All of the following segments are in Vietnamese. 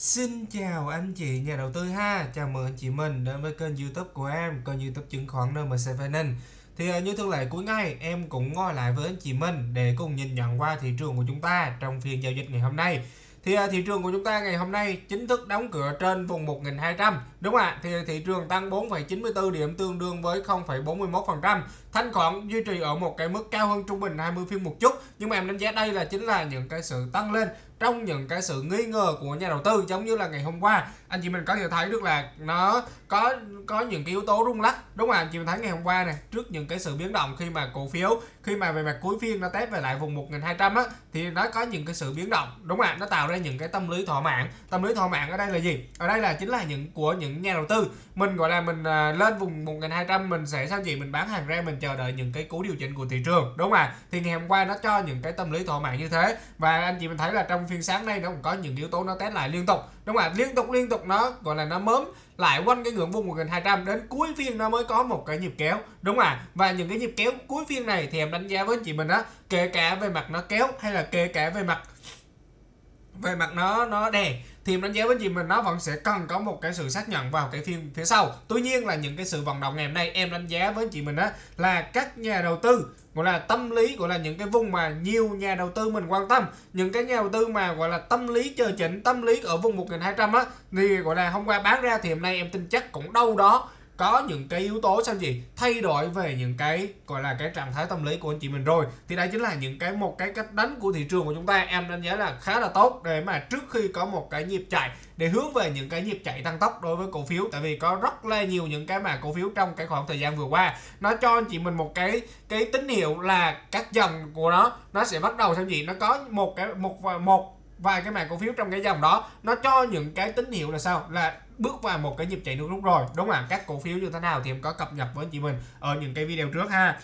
Xin chào anh chị nhà đầu tư ha. Chào mừng anh chị mình đến với kênh youtube của em Kênh youtube chứng khoán NMC Finance. Thì à, như thường lệ cuối ngày em cũng ngồi lại với anh chị mình Để cùng nhìn nhận qua thị trường của chúng ta trong phiên giao dịch ngày hôm nay. Thì à, thị trường của chúng ta ngày hôm nay chính thức đóng cửa trên vùng 1200 đúng không ạ? Thì thị trường tăng 4,94 điểm tương đương với 0,41% thanh khoản duy trì ở một cái mức cao hơn trung bình 20 phiên một chút, nhưng mà em đánh giá đây là chính là những cái sự tăng lên trong những cái sự nghi ngờ của nhà đầu tư, giống như là ngày hôm qua. Anh chị mình có thể thấy được là nó có có những cái yếu tố rung lắc, đúng không anh chị mình thấy ngày hôm qua này trước những cái sự biến động khi mà cổ phiếu, khi mà về mặt cuối phiên nó test về lại vùng 1200 á, thì nó có những cái sự biến động, đúng không ạ? Nó tạo ra những cái tâm lý thỏa mãn. Tâm lý thỏa mãn ở đây là gì? Ở đây là chính là những của những nhà đầu tư. Mình gọi là mình à, lên vùng 1200 mình sẽ sao gì mình bán hàng ra, mình chờ đợi những cái cú điều chỉnh của thị trường, đúng không ạ? Thì ngày hôm qua nó cho những cái tâm lý thỏa mãn như thế. Và anh chị mình thấy là trong phiên sáng nay nó cũng có những yếu tố nó test lại liên tục, đúng không ạ? Liên tục liên tục nó, gọi là nó mớm lại quanh cái ngưỡng vùng 1200 đến cuối phiên nó mới có một cái nhịp kéo, đúng không ạ? Và những cái nhịp kéo cuối phiên này thì em đánh giá với anh chị mình á, kể cả về mặt nó kéo hay là kể cả về mặt về mặt nó nó đè thì em đánh giá với chị mình nó vẫn sẽ cần có một cái sự xác nhận vào cái phiên phía sau. Tuy nhiên là những cái sự vận động ngày hôm nay em đánh giá với chị mình á, là các nhà đầu tư, gọi là tâm lý, gọi là những cái vùng mà nhiều nhà đầu tư mình quan tâm, những cái nhà đầu tư mà, gọi là tâm lý chờ chỉnh, tâm lý ở vùng 1200 á, thì, gọi là hôm qua bán ra thì hôm nay em tin chắc cũng đâu đó có những cái yếu tố sao gì thay đổi về những cái, gọi là, cái trạng thái tâm lý của anh chị mình rồi. Thì đây chính là những cái, một cái cách đánh của thị trường của chúng ta. Em đánh giá là khá là tốt để mà trước khi có một cái nhịp chạy, để hướng về những cái nhịp chạy tăng tốc đối với cổ phiếu. Tại vì có rất là nhiều những cái mà cổ phiếu trong cái khoảng thời gian vừa qua, nó cho anh chị mình một cái cái tín hiệu là các dòng của nó nó sẽ bắt đầu sao gì nó có một cái, một một vài cái mảng cổ phiếu trong cái dòng đó, nó cho những cái tín hiệu là sao? Là bước vào một cái nhịp chạy nước rút rồi. Đúng không ạ? Các cổ phiếu như thế nào thì em có cập nhật với anh chị mình ở những cái video trước ha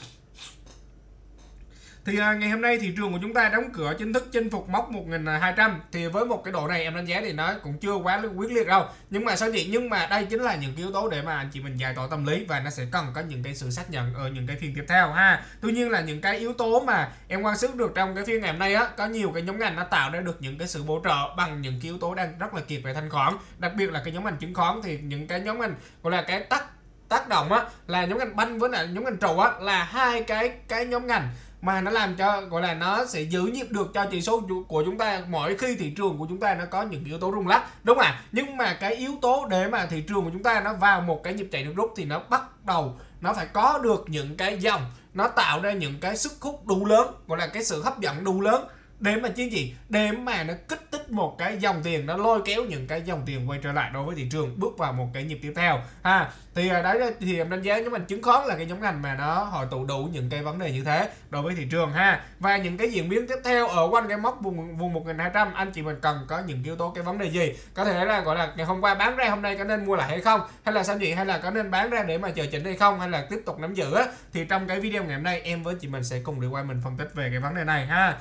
thì à, ngày hôm nay thị trường của chúng ta đóng cửa chính thức chinh phục mốc 1200 à, thì với một cái độ này em đánh giá thì nó cũng chưa quá quyết liệt đâu. Nhưng mà sao chị nhưng mà đây chính là những yếu tố để mà anh chị mình giải tỏa tâm lý và nó sẽ cần có những cái sự xác nhận ở những cái phiên tiếp theo ha. Tuy nhiên là những cái yếu tố mà em quan sát được trong cái phiên ngày hôm nay á có nhiều cái nhóm ngành nó tạo ra được những cái sự bổ trợ bằng những cái yếu tố đang rất là kiệt về thanh khoản. Đặc biệt là cái nhóm ngành chứng khoán thì những cái nhóm ngành gọi là cái tắc tác động á là nhóm ngành banh với lại nhóm ngành trụ á là hai cái cái nhóm ngành mà nó làm cho, gọi là, nó sẽ giữ nhịp được cho chỉ số của chúng ta. Mỗi khi thị trường của chúng ta nó có những yếu tố rung lắc, đúng không ạ? Nhưng mà cái yếu tố để mà thị trường của chúng ta nó vào một cái nhịp chạy nước rút thì nó bắt đầu nó phải có được những cái dòng, nó tạo ra những cái sức hút đủ lớn, gọi là cái sự hấp dẫn đủ lớn để mà chứ gì? Để mà nó kích thích một cái dòng tiền, nó lôi kéo những cái dòng tiền quay trở lại đối với thị trường, bước vào một cái nhịp tiếp theo. Ha, thì à, đấy thì em đánh giá nhóm ngành chứng khoán là cái nhóm ngành mà nó hội tụ đủ những cái vấn đề như thế đối với thị trường, ha. Và những cái diễn biến tiếp theo ở quanh cái mốc vùng vùng 1200 anh chị mình cần có những yếu tố cái vấn đề gì? Có thể là, gọi là, ngày hôm qua bán ra, hôm nay có nên mua lại hay không? Hay là sao gì hay là có nên bán ra để mà chờ chỉnh hay không? Hay là tiếp tục nắm giữ thì trong cái video ngày hôm nay, em với chị mình sẽ cùng đi qua mình phân tích về cái vấn đề này, ha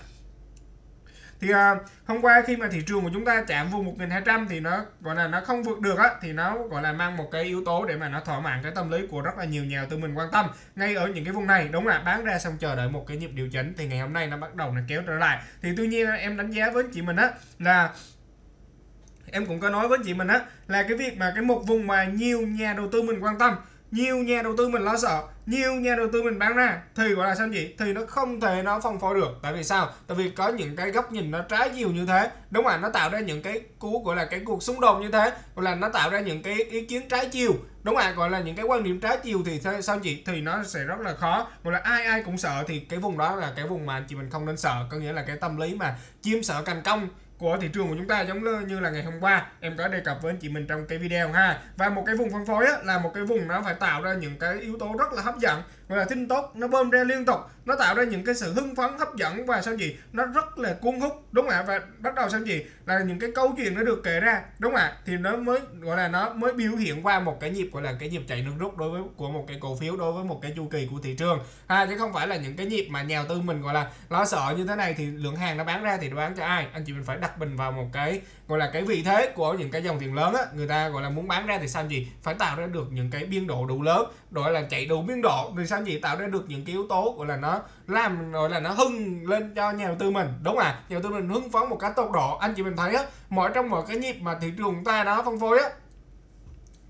thì uh, hôm qua khi mà thị trường của chúng ta chạm vùng 1200 thì nó gọi là nó không vượt được á thì nó gọi là mang một cái yếu tố để mà nó thỏa mãn cái tâm lý của rất là nhiều nhà đầu tư mình quan tâm ngay ở những cái vùng này. Đúng là bán ra xong chờ đợi một cái nhịp điều chỉnh thì ngày hôm nay nó bắt đầu nó kéo trở lại. Thì tuy nhiên em đánh giá với chị mình á là em cũng có nói với chị mình á là cái việc mà cái một vùng mà nhiều nhà đầu tư mình quan tâm nhiều nhà đầu tư mình lo sợ, nhiều nhà đầu tư mình bán ra, thì gọi là sao gì thì nó không thể nó phân phối được. Tại vì sao? Tại vì có những cái góc nhìn nó trái chiều như thế. Đúng không ạ nó tạo ra những cái cú, gọi là cái cuộc xung đột như thế. Gọi là nó tạo ra những cái ý kiến trái chiều. Đúng không ạ gọi là những cái quan điểm trái chiều thì sao chị? Thì nó sẽ rất là khó. Gọi là ai ai cũng sợ thì cái vùng đó là cái vùng mà chị mình không nên sợ. Có nghĩa là cái tâm lý mà chim sợ cành công của thị trường của chúng ta giống như là ngày hôm qua. Em có đề cập với anh chị mình trong cái video ha. Và một cái vùng phân phối á, là một cái vùng nó phải tạo ra những cái yếu tố rất là hấp dẫn. Gọi là tin tốt nó bơm ra liên tục nó tạo ra những cái sự hưng phấn, hấp dẫn và sao gì nó rất là cuốn hút, đúng không ạ? Và bắt đầu sao gì là những cái câu chuyện nó được kể ra, đúng không ạ? Thì nó mới, gọi là nó mới biểu hiện qua một cái nhịp, gọi là cái nhịp chạy nước rút đối với, của một cái cổ phiếu, đối với một cái chu kỳ của thị trường. Ha, chứ không phải là những cái nhịp mà nhà tư mình, gọi là lo sợ như thế này thì lượng hàng nó bán ra thì nó bán cho ai? Anh chị mình phải đặt mình vào một cái, gọi là cái vị thế của những cái dòng tiền lớn á. Người ta, gọi là muốn bán ra thì sao gì phải tạo ra được những cái biên độ đủ lớn gọi là chạy đủ biên độ. Thì sao gì tạo ra được những cái yếu tố, gọi là nó làm rồi là nó hưng lên cho nhà đầu tư mình. Đúng à nhà đầu tư mình hưng phấn một cái tốc độ. Anh chị mình thấy á mỗi trong mỗi cái nhịp mà thị trường ta nó phân phối á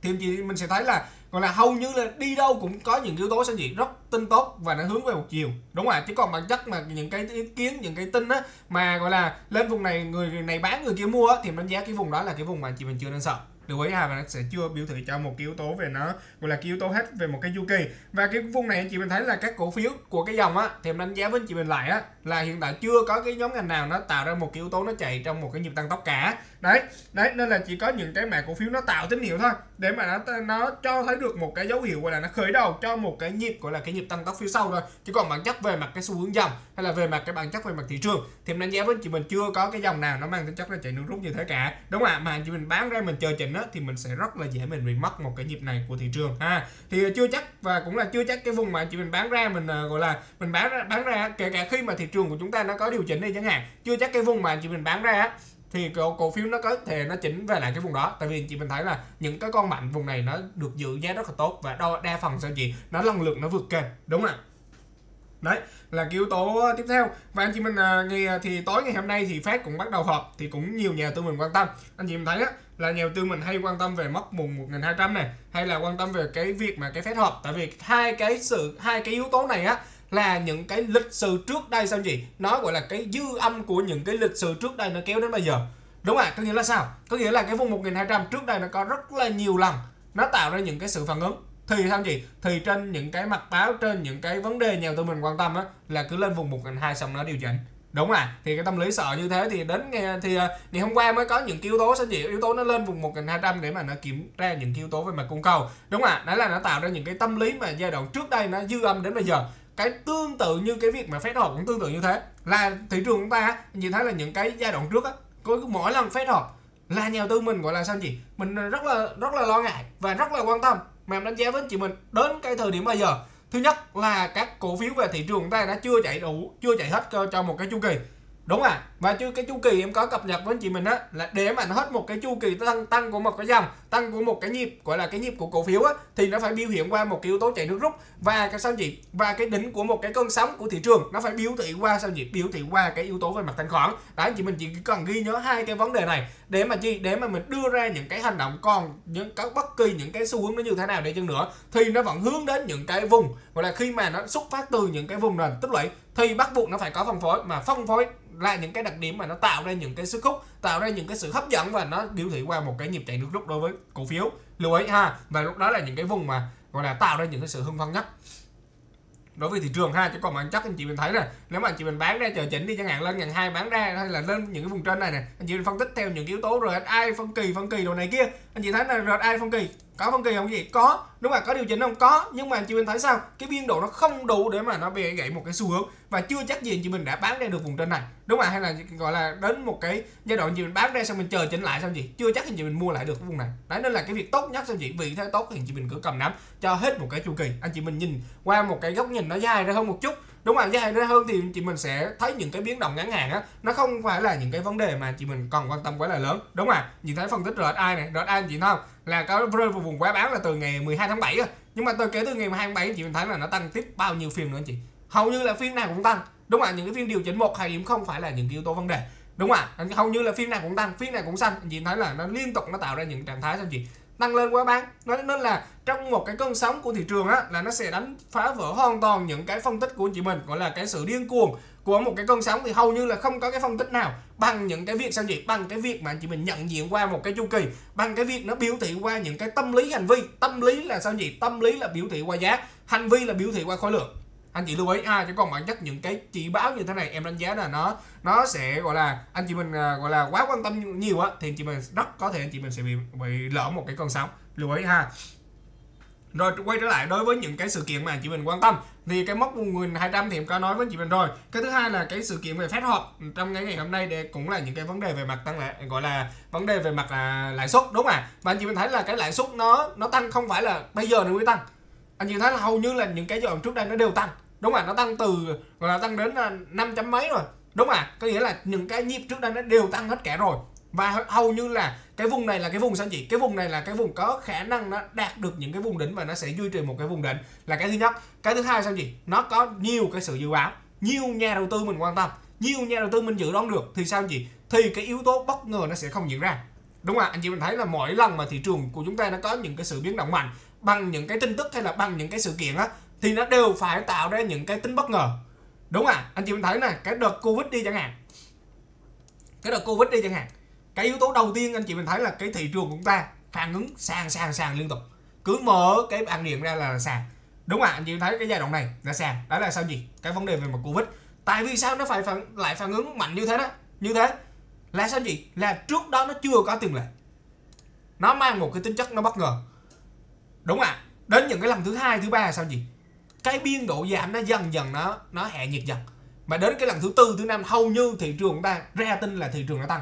thì chị mình sẽ thấy là gọi là hầu như là đi đâu cũng có những yếu tố sao gì rất tin tốt và nó hướng về một chiều. Đúng rồi chứ còn bản chất mà những cái ý kiến những cái tin á mà gọi là lên vùng này người này bán người kia mua á, thì đánh giá cái vùng đó là cái vùng mà chị mình chưa nên sợ lưu ý ha và nó sẽ chưa biểu thị cho một cái yếu tố về nó, gọi là cái yếu tố hết về một cái chu kỳ. Và cái vùng này anh chị mình thấy là các cổ phiếu của cái dòng á, thì em đánh giá với anh chị mình lại á, là hiện tại chưa có cái nhóm ngành nào nó tạo ra một cái yếu tố nó chạy trong một cái nhịp tăng tốc cả. Đấy đấy, nên là chỉ có những cái mã cổ phiếu nó tạo tín hiệu thôi, để mà nó nó cho thấy được một cái dấu hiệu, gọi là nó khởi đầu cho một cái nhịp, gọi là cái nhịp tăng tốc phía sau thôi. Chứ còn bản chất về mặt cái xu hướng dòng, hay là về mặt cái bản chất về mặt thị trường, thì em đánh giá với chị mình chưa có cái dòng nào nó mang tính chất là chạy nước rút như thế cả. Đúng không ạ? Mà anh chị mình bán ra mình chờ chỉnh á thì mình sẽ rất là dễ mình bị mất một cái nhịp này của thị trường ha. Thì ờ, chưa chắc và cũng là chưa chắc cái vùng mà chị mình bán ra mình uh, gọi là mình bán ra bán ra kể cả khi mà thị trường của chúng ta nó có điều chỉnh đi chẳng hạn chưa chắc cái vùng mà chị mình bán ra á thì cổ, cổ phiếu nó có thể nó chỉnh về lại cái vùng đó. Tại vì chị mình thấy là những cái con mạnh vùng này nó được giữ giá rất là tốt và đo đa phần sao chị nó lần lượt nó vượt kênh đúng không ạ? Đấy là cái yếu tố tiếp theo. Và anh chị mình à, ngày thì tối ngày hôm nay thì Fed cũng bắt đầu họp thì cũng nhiều nhà tư mình quan tâm. Anh chị mình thấy á là nhà đầu tư mình hay quan tâm về mốc mùng 1200 này, hay là quan tâm về cái việc mà cái phép họp. Tại vì hai cái sự, hai cái yếu tố này á, là những cái lịch sử trước đây sao gì nó gọi là cái dư âm của những cái lịch sử trước đây nó kéo đến bây giờ. Đúng không ạ, có nghĩa là sao? Có nghĩa là cái vùng 1200 trước đây nó có rất là nhiều lần nó tạo ra những cái sự phản ứng. Thì sao gì thì trên những cái mặt báo, trên những cái vấn đề nhà đầu tư mình quan tâm á, là cứ lên vùng 1200 xong nó điều chỉnh đúng à thì cái tâm lý sợ như thế thì đến ngày, thì à, ngày hôm qua mới có những yếu tố sẽ gì yếu tố nó lên vùng 1200 để mà nó kiểm tra những yếu tố về mặt cung cầu. Đúng rồi, đấy là nó tạo ra những cái tâm lý mà giai đoạn trước đây nó dư âm đến bây giờ. Cái tương tự như cái việc mà phép họp cũng tương tự như thế. Là thị trường chúng ta, nhìn thấy là những cái giai đoạn trước á, có mỗi lần phép họp là nhà đầu tư mình gọi là sao gì mình rất là rất là lo ngại và rất là quan tâm. Mà em đánh giá với chị mình, đến cái thời điểm bây giờ thứ nhất là các cổ phiếu về thị trường chúng ta đã chưa chạy đủ, chưa chạy hết cho một cái chu kỳ. Đúng à và chưa cái chu kỳ em có cập nhật với chị mình á, là để mà nó hết một cái chu kỳ tăng tăng của một cái dòng, tăng của một cái nhịp, gọi là cái nhịp của cổ phiếu á, thì nó phải biểu hiện qua một cái yếu tố chạy nước rút. Và cái sao gì và cái đỉnh của một cái cơn sóng của thị trường nó phải biểu thị qua sao gì biểu thị qua cái yếu tố về mặt thanh khoản. Đấy chị mình chỉ cần ghi nhớ hai cái vấn đề này để mà chi? Để mà mình đưa ra những cái hành động còn những các bất kỳ những cái xu hướng nó như thế nào để chăng nữa, thì nó vẫn hướng đến những cái vùng, gọi là khi mà nó xuất phát từ những cái vùng nền tích lũy, thì bắt buộc nó phải có phân phối. Mà phân phối là những cái đặc điểm mà nó tạo ra những cái sức hút, tạo ra những cái sự hấp dẫn và nó biểu thị qua một cái nhịp chạy nước rút đối với cổ phiếu. Lưu ý ha, và lúc đó là những cái vùng mà, gọi là, tạo ra những cái sự hưng phấn nhất. Đối với thị trường ha, chứ còn bản chất anh chị mình thấy là nếu mà anh chị mình bán ra, chờ chỉnh đi chẳng hạn, lên ngàn hai bán ra, hay là lên những cái vùng trên này nè, anh chị mình phân tích theo những yếu tố rồi ai phân kỳ phân kỳ đồ này kia, anh chị thấy là rồi ai phân kỳ có phân kỳ không gì? Có. Đúng là có điều chỉnh không? Có. Nhưng mà chị mình thấy sao? Cái biên độ nó không đủ để mà nó bị gãy một cái xu hướng. Và chưa chắc gì chị mình đã bán ra được vùng trên này. Đúng không hay là gọi là đến một cái giai đoạn chị mình bán ra xong mình chờ chỉnh lại xong gì? Chưa chắc thì chị mình mua lại được cái vùng này. Đấy, nên là cái việc tốt nhất sao chị? Vị thế tốt thì chị mình cứ cầm nắm cho hết một cái chu kỳ. Anh chị mình nhìn qua một cái góc nhìn nó dài ra hơn một chút đúng không dài ra hơn thì chị mình sẽ thấy những cái biến động ngắn hạn á. Nó không phải là những cái vấn đề mà chị mình còn quan tâm quá là lớn. Đúng không ạ nhìn thấy phân tích RSI này, RSI chị thấy không? Là có rơi vào vùng quá bán là từ ngày 12 tháng 7 á. Nhưng mà tôi kể từ ngày 12 tháng 7 chị mình thấy là nó tăng tiếp bao nhiêu phiên nữa anh chị? Hầu như là phiên nào cũng tăng. Đúng không ạ những cái phiên điều chỉnh một hai điểm không phải là những yếu tố vấn đề. Đúng không ạ hầu như là phiên nào cũng tăng, phiên này cũng xanh. Anh chị thấy là nó liên tục nó tạo ra những trạng thái cho chị? Tăng lên quá bán. Nó nên là trong một cái cơn sóng của thị trường á, là nó sẽ đánh phá vỡ hoàn toàn những cái phân tích của chị mình, gọi là cái sự điên cuồng của một cái cơn sóng. Thì hầu như là không có cái phân tích nào bằng những cái việc, sao gì bằng cái việc mà chị mình nhận diện qua một cái chu kỳ, bằng cái việc nó biểu thị qua những cái tâm lý hành vi. Tâm lý là sao gì tâm lý là biểu thị qua giá, hành vi là biểu thị qua khối lượng anh chị lưu ý ha, chứ còn bản chất những cái chỉ báo như thế này em đánh giá là nó nó sẽ, gọi là, anh chị mình à, gọi là quá quan tâm nhiều á, thì anh chị mình rất có thể anh chị mình sẽ bị bị lỡ một cái con sóng. Lưu ý ha. Rồi quay trở lại đối với những cái sự kiện mà chị mình quan tâm, thì cái mốc 1200 thì em có nói với chị mình rồi. Cái thứ hai là cái sự kiện về phép họp, trong cái ngày hôm nay để cũng là những cái vấn đề về mặt tăng lãi, gọi là, vấn đề về mặt là lãi suất, đúng không ạ? Và anh chị mình thấy là cái lãi suất nó nó tăng không phải là bây giờ nó mới tăng. Anh chị thấy là hầu như là những cái giai đoạn trước đây nó đều tăng đúng không ạ nó tăng từ, gọi là, tăng đến à, năm chấm mấy rồi. Đúng không ạ có nghĩa là những cái nhịp trước đây nó đều tăng hết cả rồi. Và hầu như là cái vùng này là cái vùng sao chị cái vùng này là cái vùng có khả năng nó đạt được những cái vùng đỉnh và nó sẽ duy trì một cái vùng đỉnh là cái thứ nhất. Cái thứ hai sao chị nó có nhiều cái sự dự báo, nhiều nhà đầu tư mình quan tâm, nhiều nhà đầu tư mình dự đoán được thì sao chị thì cái yếu tố bất ngờ nó sẽ không diễn ra. Đúng không ạ anh chị mình thấy là mỗi lần mà thị trường của chúng ta nó có những cái sự biến động mạnh bằng những cái tin tức hay là bằng những cái sự kiện á thì nó đều phải tạo ra những cái tính bất ngờ. Đúng à? Anh chị mình thấy này cái đợt covid đi chẳng hạn. Cái đợt covid đi chẳng hạn cái yếu tố đầu tiên anh chị mình thấy là cái thị trường của chúng ta phản ứng sàn sàn sàn liên tục. Cứ mở cái bảng điện ra là sàn. Đúng không ạ anh chị thấy cái giai đoạn này là sàn. Đó là sao gì? Cái vấn đề về mặt covid. Tại vì sao nó phải phản, lại phản ứng mạnh như thế đó? Như thế là sao gì? Là trước đó nó chưa có tiền lệ. Nó mang một cái tính chất nó bất ngờ. Đúng ạ à? đến những cái lần thứ hai thứ ba là sao gì? Cái biên độ giảm nó dần dần nó nó hạ nhiệt dần. Mà đến cái lần thứ tư, thứ năm, hầu như thị trường ta ra tin là thị trường nó tăng.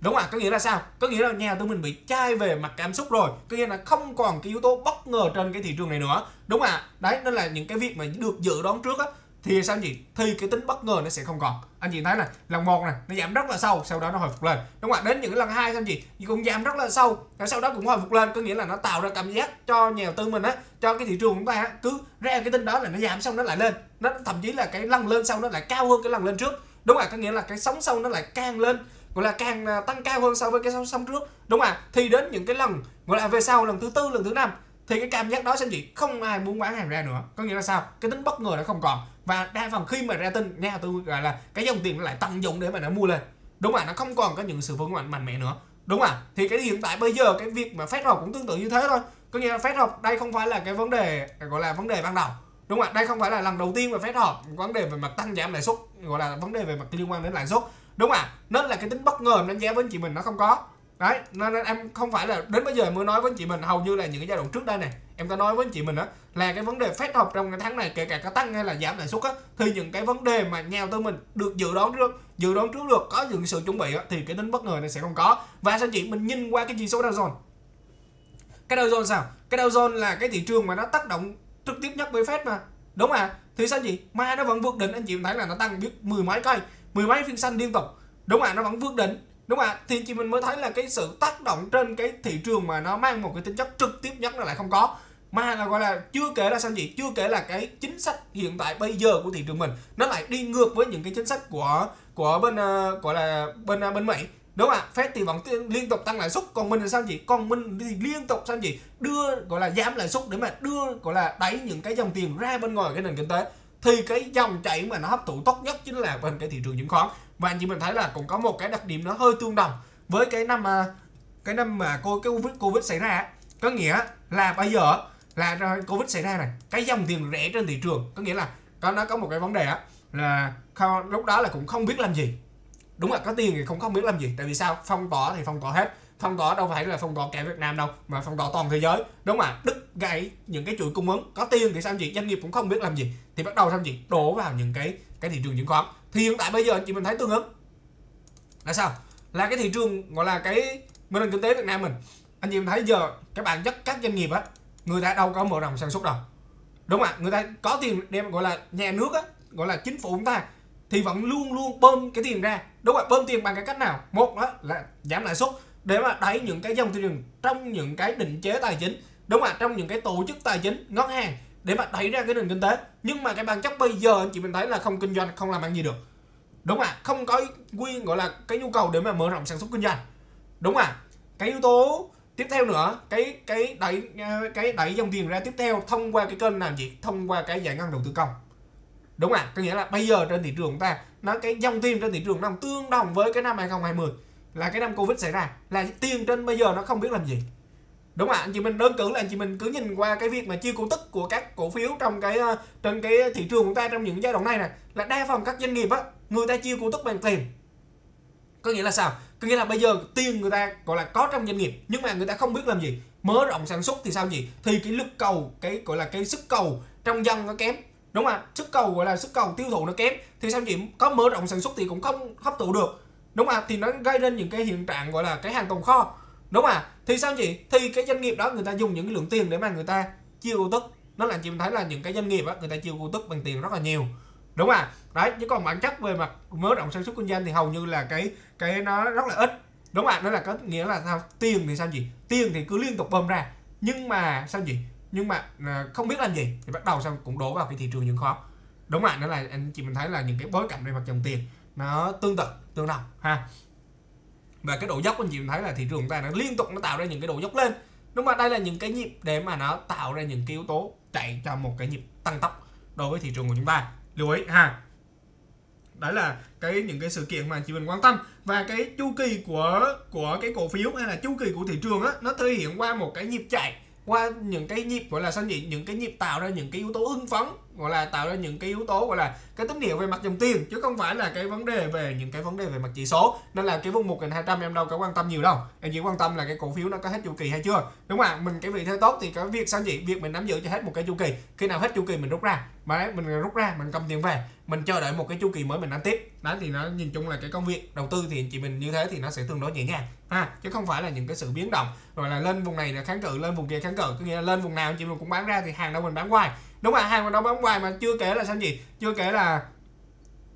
Đúng không ạ? Có nghĩa là sao? Có nghĩa là nhà tụi mình bị chai về mặt cảm xúc rồi. Có nghĩa là không còn cái yếu tố bất ngờ trên cái thị trường này nữa. Đúng không ạ? Đấy, nên là những cái việc mà được dự đoán trước á thì sao anh chị? Thì cái tính bất ngờ nó sẽ không còn. Anh chị thấy này lần một này nó giảm rất là sâu sau đó nó hồi phục lên. Đúng không ạ? Đến những cái lần hai sao chị cũng giảm rất là sâu. Và sau đó cũng hồi phục lên có nghĩa là nó tạo ra cảm giác cho nhà đầu tư mình á cho cái thị trường chúng ta cứ ra cái tin đó là nó giảm xong nó lại lên. Nó thậm chí là cái lần lên sau nó lại cao hơn cái lần lên trước. Đúng không ạ? Có nghĩa là cái sóng sau nó lại càng lên gọi là càng à, tăng cao hơn so với cái sóng, sóng trước. Đúng không ạ? Thì đến những cái lần gọi là về sau lần thứ tư lần thứ năm thì cái cảm giác đó sẽ chị không ai muốn bán hàng ra nữa. Có nghĩa là sao? Cái tính bất ngờ nó không còn. Và đa phần khi mà ra tin nha tôi gọi là cái dòng tiền nó lại tận dụng để mà nó mua lên. Đúng không ạ? Nó không còn có những sự vững mạnh mạnh mẽ nữa. Đúng không ạ? Thì cái hiện tại bây giờ cái việc mà phép học cũng tương tự như thế thôi. Có nghĩa là phép học đây không phải là cái vấn đề, gọi là vấn đề ban đầu. Đúng không ạ? Đây không phải là lần đầu tiên mà phép học vấn đề về mặt tăng giảm lãi suất, gọi là vấn đề về mặt liên quan đến lãi suất. Đúng không ạ? Nên là cái tính bất ngờ đánh giá với chị mình nó không có đấy nên em không phải là đến bây giờ mới nói với chị mình hầu như là những cái giai đoạn trước đây này em có nói với chị mình đó là cái vấn đề phép học trong cái tháng này kể cả có tăng hay là giảm lãi suất á thì những cái vấn đề mà nhà tư mình được dự đoán trước dự đoán trước được có những sự chuẩn bị á, thì cái tính bất ngờ này sẽ không có. Và sao chị mình nhìn qua cái chỉ số Dow Jones. Cái Dow Jones sao? Cái Dow Jones là cái thị trường mà nó tác động trực tiếp nhất với Fed mà. Đúng à thì sao chị? Mai nó vẫn vượt đỉnh anh chị thấy là nó tăng biết mười mấy cây mười mấy phiên xanh liên tục. Đúng à nó vẫn vượt đỉnh đúng không ạ? Thì chị mình mới thấy là cái sự tác động trên cái thị trường mà nó mang một cái tính chất trực tiếp nhất nó lại không có. Mà là gọi là chưa kể là sao gì chưa kể là cái chính sách hiện tại bây giờ của thị trường mình nó lại đi ngược với những cái chính sách của của bên uh, gọi là bên uh, bên mỹ. Đúng không ạ? Fed thì vẫn liên tục tăng lãi suất còn mình là sao gì còn mình thì liên tục sao gì đưa gọi là giảm lãi suất để mà đưa gọi là đẩy những cái dòng tiền ra bên ngoài cái nền kinh tế. Thì cái dòng chảy mà nó hấp thụ tốt nhất chính là bên cái thị trường chứng khoán và anh chị mình thấy là cũng có một cái đặc điểm nó hơi tương đồng với cái năm à, cái năm mà cô cái covid covid xảy ra có nghĩa là bây giờ là covid xảy ra này cái dòng tiền rẻ trên thị trường. Có nghĩa là có nó có một cái vấn đề á là không, lúc đó là cũng không biết làm gì. Đúng là có tiền thì không không biết làm gì. Tại vì sao? Phong tỏa thì phong tỏa hết. Phong tỏa đâu phải là phong tỏa cả Việt Nam đâu mà phong tỏa toàn thế giới. Đúng không ạ đứt gãy những cái chuỗi cung ứng. Có tiền thì sao gì? Doanh nghiệp cũng không biết làm gì. Thì bắt đầu sao gì? Đổ vào những cái cái thị trường chứng khoán thì hiện tại bây giờ anh chị mình thấy tương ứng. Là sao? Là cái thị trường gọi là cái nền kinh tế Việt Nam mình. Anh chị mình thấy giờ các bạn chắc các doanh nghiệp á, người ta đâu có mở rộng sản xuất đâu. Đúng không ạ? Người ta có tiền đem gọi là nhà nước á, gọi là chính phủ chúng ta, thì vẫn luôn luôn bơm cái tiền ra. Đúng không ạ? Bơm tiền bằng cái cách nào? Một đó là giảm lãi suất để mà đẩy những cái dòng thị trường trong những cái định chế tài chính. Đúng không ạ? Trong những cái tổ chức tài chính, ngân hàng để mà đẩy ra cái nền kinh tế. Nhưng mà cái bản chất bây giờ anh chị mình thấy là không kinh doanh, không làm ăn gì được. Đúng ạ? Không có quy, gọi là cái nhu cầu để mà mở rộng sản xuất kinh doanh. Đúng ạ? Cái yếu tố tiếp theo nữa, cái cái đẩy ờ, cái đẩy dòng tiền ra tiếp theo thông qua cái kênh nào gì? Thông qua cái giải ngân đầu tư công. Đúng ạ? Có nghĩa là bây giờ trên thị trường chúng ta, nó cái dòng tiền trên thị trường nó tương đồng với cái năm 2020 là cái năm covid xảy ra. Là tiền trên bây giờ nó không biết làm gì đúng không ạ anh chị mình đơn cử là anh chị mình cứ nhìn qua cái việc mà chia cổ tức của các cổ phiếu trong cái ờ, trên cái thị trường của ta trong những giai đoạn này này là đa phần các doanh nghiệp á, người ta chia cổ tức bằng tiền. Có nghĩa là sao? Có nghĩa là bây giờ tiền người ta, gọi là, có trong doanh nghiệp, nhưng mà người ta không biết làm gì. Mở rộng sản xuất thì sao gì? Thì cái lực cầu, cái, gọi là, cái sức cầu trong dân nó kém. Đúng không ạ? Sức cầu, gọi là, sức cầu tiêu thụ nó kém. Thì sao chị có mở rộng sản xuất thì cũng không hấp thụ được. Đúng không ạ? Thì nó gây nên những cái hiện trạng, gọi là, cái hàng tồn kho đúng không ạ thì sao chị thì cái doanh nghiệp đó người ta dùng những cái lượng tiền để mà người ta chia cổ tức nó là chị thấy là những cái doanh nghiệp á, người ta chia cổ tức bằng tiền rất là nhiều. Đúng không ạ đấy, chứ còn bản chất về mặt mở rộng sản xuất kinh doanh thì hầu như là cái cái nó rất là ít. Đúng không ạ nó là có nghĩa là sao? Tiền thì sao chị tiền thì cứ liên tục bơm ra. Nhưng mà sao chị nhưng mà à, không biết làm gì thì bắt đầu sao cũng đổ vào cái thị trường chứng khoán. Đúng không ạ đó là anh chị mình thấy là những cái bối cảnh về mặt dòng tiền nó tương tự, tương đồng, ha và cái độ dốc anh chị thấy là thị trường chúng ta nó liên tục nó tạo ra những cái độ dốc lên. Đúng không đây là những cái nhịp để mà nó tạo ra những cái yếu tố chạy cho một cái nhịp tăng tốc đối với thị trường của chúng ta. Lưu ý ha. Đấy là cái những cái sự kiện mà chị mình quan tâm. Và cái chu kỳ của của cái cổ phiếu hay là chu kỳ của thị trường á, nó thể hiện qua một cái nhịp chạy, qua những cái nhịp gọi là sao nhỉ? Những cái nhịp tạo ra những cái yếu tố hưng phấn gọi là tạo ra những cái yếu tố, gọi là cái tín hiệu về mặt dòng tiền, chứ không phải là cái vấn đề về, những cái vấn đề về mặt chỉ số. Nên là cái vùng 1200 em đâu có quan tâm nhiều đâu. Em chỉ quan tâm là cái cổ phiếu nó có hết chu kỳ hay chưa. Đúng không ạ? Mình cái vị thế tốt thì cái việc sao gì việc mình nắm giữ cho hết một cái chu kỳ. Khi nào hết chu kỳ mình rút ra. Mà đấy, mình rút ra, mình cầm tiền về. Mình chờ đợi một cái chu kỳ mới mình ăn tiếp. Đó thì nó nhìn chung là cái công việc đầu tư thì chị mình như thế thì nó sẽ tương đối nhẹ nhàng. Ha, chứ không phải là những cái sự biến động. Rồi là lên vùng này là kháng cự, lên vùng kia kháng cự. Có nghĩa là lên vùng nào chị mình cũng bán ra thì hàng đâu mình bán hoài đúng không hàng mà nó bán hoài mà chưa kể là sao gì chưa kể là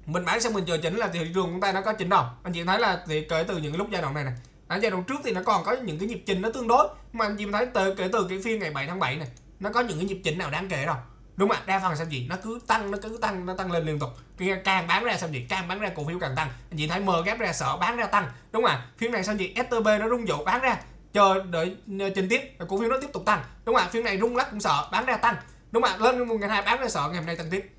mình bán xong mình chờ chỉnh là thị trường của ta nó có chỉnh đồng anh chị thấy là thì kể từ những cái lúc giai đoạn này này ở giai đoạn trước thì nó còn có những cái nhịp chỉnh nó tương đối mà anh chị thấy từ kể từ cái phiên ngày 7 tháng 7 này nó có những cái nhịp chỉnh nào đáng kể đâu. Đúng không ạ đa phần sao gì nó cứ tăng, nó cứ tăng, nó tăng lên liên tục. Càng bán ra sao gì càng bán ra cổ phiếu càng tăng. Anh chị thấy mờ ghép ra sợ bán ra tăng. Đúng không ạ phiên này sao gì STB nó rung dụ bán ra. Chờ đợi trình tiếp, cổ phiếu nó tiếp tục tăng. Đúng không ạ phiên này rung lắc cũng sợ, bán ra tăng đúng không ạ? Lên một ngày hai bán ra sợ ngày hôm nay tăng tiếp.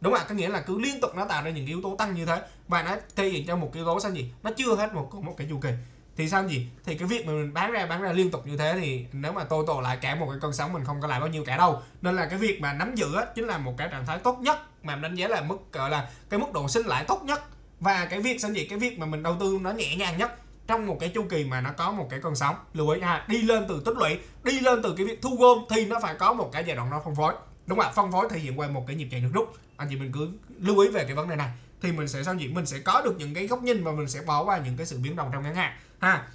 Đúng không ạ? Có nghĩa là cứ liên tục nó tạo ra những yếu tố tăng như thế và nó thể hiện cho một cái yếu tố sao gì nó chưa hết một một cái chu kỳ. Thì sao gì thì cái việc mà mình bán ra bán ra liên tục như thế thì nếu mà tô tổ lại cả một cái con sóng mình không có lại bao nhiêu cả đâu. Nên là cái việc mà nắm giữ á, chính là một cái trạng thái tốt nhất mà mình đánh giá là mức gọi là cái mức độ sinh lãi tốt nhất. Và cái việc sao gì cái việc mà mình đầu tư nó nhẹ nhàng nhất trong một cái chu kỳ mà nó có một cái cơn sóng, lưu ý ha, đi lên từ tích lũy, đi lên từ cái việc thu gom thì nó phải có một cái giai đoạn nó phân phối. Đúng không ạ? Phân phối thể hiện qua một cái nhịp chạy nước rút. Anh chị mình cứ lưu ý về cái vấn đề này. Thì mình sẽ sao gì mình sẽ có được những cái góc nhìn và mình sẽ bỏ qua những cái sự biến động trong ngắn hạn, ha.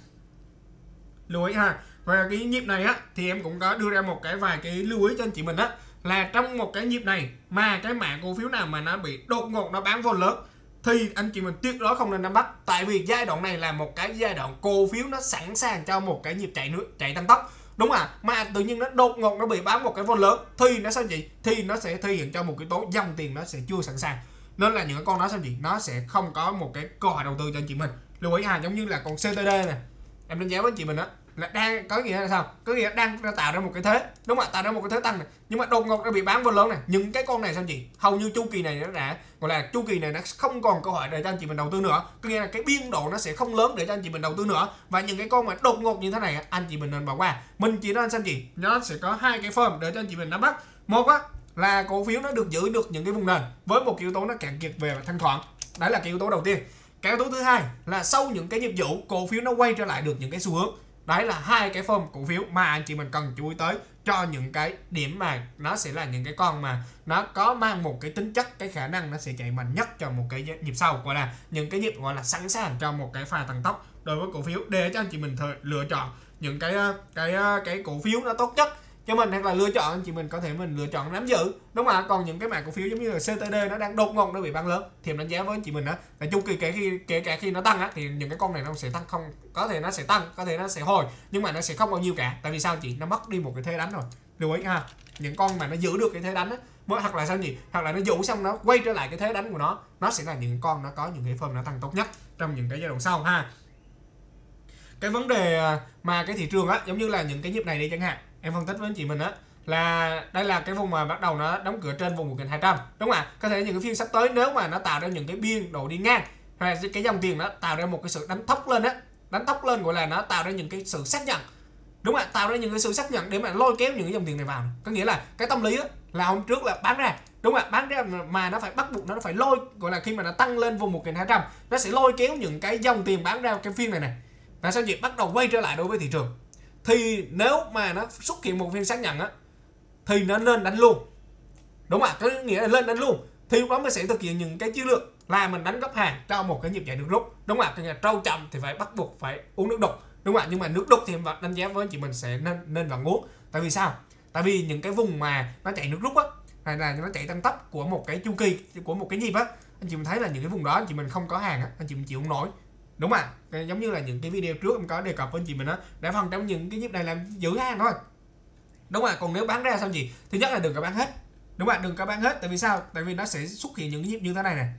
Lưu ý ha. Và cái nhịp này á, thì em cũng có đưa ra một cái vài cái lưu ý cho anh chị mình á, là trong một cái nhịp này mà cái mã cổ phiếu nào mà nó bị đột ngột nó bán vô lớn thì anh chị mình tuyệt đối không nên nắm bắt. Tại vì giai đoạn này là một cái giai đoạn cổ phiếu nó sẵn sàng cho một cái nhịp chạy nước, chạy tăng tốc. Đúng à mà tự nhiên nó đột ngột nó bị bán một cái vốn lớn. Thì nó sao gì thì nó sẽ thể hiện cho một cái tố dòng tiền nó sẽ chưa sẵn sàng. Nên là những cái con đó sao gì nó sẽ không có một cái cơ hội đầu tư cho anh chị mình. Lưu ý à giống như là con CTD này em đánh giá với anh chị mình á là đang, có nghĩa là sao? Có nghĩa là đang tạo ra một cái thế. Đúng không ạ? Tạo ra một cái thế tăng này. Nhưng mà đột ngột nó bị bán vô lớn này. Những cái con này sao chị? hầu như chu kỳ này nó đã, gọi là chu kỳ này nó không còn cơ hội để cho anh chị mình đầu tư nữa. Có nghĩa là cái biên độ nó sẽ không lớn để cho anh chị mình đầu tư nữa. Và những cái con mà đột ngột như thế này anh chị mình nên bỏ qua. Mình chỉ nên sao chị? nó sẽ có hai cái form để cho anh chị mình nắm bắt. Một á, là cổ phiếu nó được giữ được những cái vùng nền với một yếu tố nó cạn kiệt về thanh khoản. Đấy là cái yếu tố đầu tiên. Cái yếu tố thứ hai là sau những cái nhịp vụ cổ phiếu nó quay trở lại được những cái xu hướng đấy là hai cái form cổ phiếu mà anh chị mình cần chú ý tới cho những cái điểm mà nó sẽ là những cái con mà nó có mang một cái tính chất, cái khả năng nó sẽ chạy mạnh nhất cho một cái nhịp sau, gọi là những cái nhịp gọi là sẵn sàng cho một cái pha tăng tốc đối với cổ phiếu để cho anh chị mình lựa chọn những cái ờ, cái ờ, cái cổ phiếu nó tốt nhất cho mình hoặc là lựa chọn anh chị mình có thể mình lựa chọn nắm giữ. Đúng không ạ? Còn những cái mã cổ phiếu giống như là CTD nó đang đột ngột, nó bị băng lớn. Thì em đánh giá với anh chị mình á, là chung kỳ kể khi, kể cả khi nó tăng á, thì những cái con này nó sẽ tăng không, có thể nó sẽ tăng, có thể nó sẽ hồi, nhưng mà nó sẽ không bao nhiêu cả. Tại vì sao chị? Nó mất đi một cái thế đánh rồi. Lưu ý ha, những con mà nó giữ được cái thế đánh á, mới, hoặc là sao gì hoặc là nó dụ xong nó quay trở lại cái thế đánh của nó nó sẽ là những con nó có những cái phần nó tăng tốt nhất trong những cái giai đoạn sau ha. Cái vấn đề à, mà cái thị trường á, giống như là những cái nhịp này đi chẳng hạn em phân tích với anh chị mình á là đây là cái vùng mà bắt đầu nó đóng cửa trên vùng 1200 đúng không ạ? Có thể những cái phiên sắp tới nếu mà nó tạo ra những cái biên độ đi ngang hay cái dòng tiền nó tạo ra một cái sự đánh thốc lên á đánh thốc lên gọi là nó tạo ra những cái sự xác nhận đúng không ạ? Tạo ra những cái sự xác nhận để mà lôi kéo những cái dòng tiền này vào. Có nghĩa là cái tâm lý á, là hôm trước là bán ra đúng không ạ? Bán ra mà nó phải bắt buộc nó phải lôi gọi là khi mà nó tăng lên vùng 1200 nó sẽ lôi kéo những cái dòng tiền bán ra cái phiên này này và sau gì bắt đầu quay trở lại đối với thị trường thì nếu mà nó xuất hiện một phiên xác nhận á, thì nó nên đánh luôn. Đúng không ạ? Có nghĩa là lên đánh luôn. Thì lúc đó mới sẽ thực hiện những cái chiến lược là mình đánh gấp hàng cho một cái nhịp chạy nước rút. Đúng không ạ? Là trâu chậm thì phải bắt buộc phải uống nước đục. Đúng không ạ? Nhưng mà nước đục thì em đánh giá với anh chị mình sẽ nên nên vào uống. Tại vì sao? Tại vì những cái vùng mà nó chạy nước rút á, hay là nó chạy tăng tốc của một cái chu kỳ, của một cái nhịp á, anh chị mình thấy là những cái vùng đó anh chị mình không có hàng á, anh chị mình chịu không nổi đúng mà giống như là những cái video trước em có đề cập với anh chị mình đó đã phần trong những cái nhịp này làm giữ hàng thôi. Đúng mà còn nếu bán ra sao gì? Thứ nhất là đừng có bán hết. Đúng không đừng có bán hết tại vì sao? Tại vì nó sẽ xuất hiện những cái nhịp như thế này này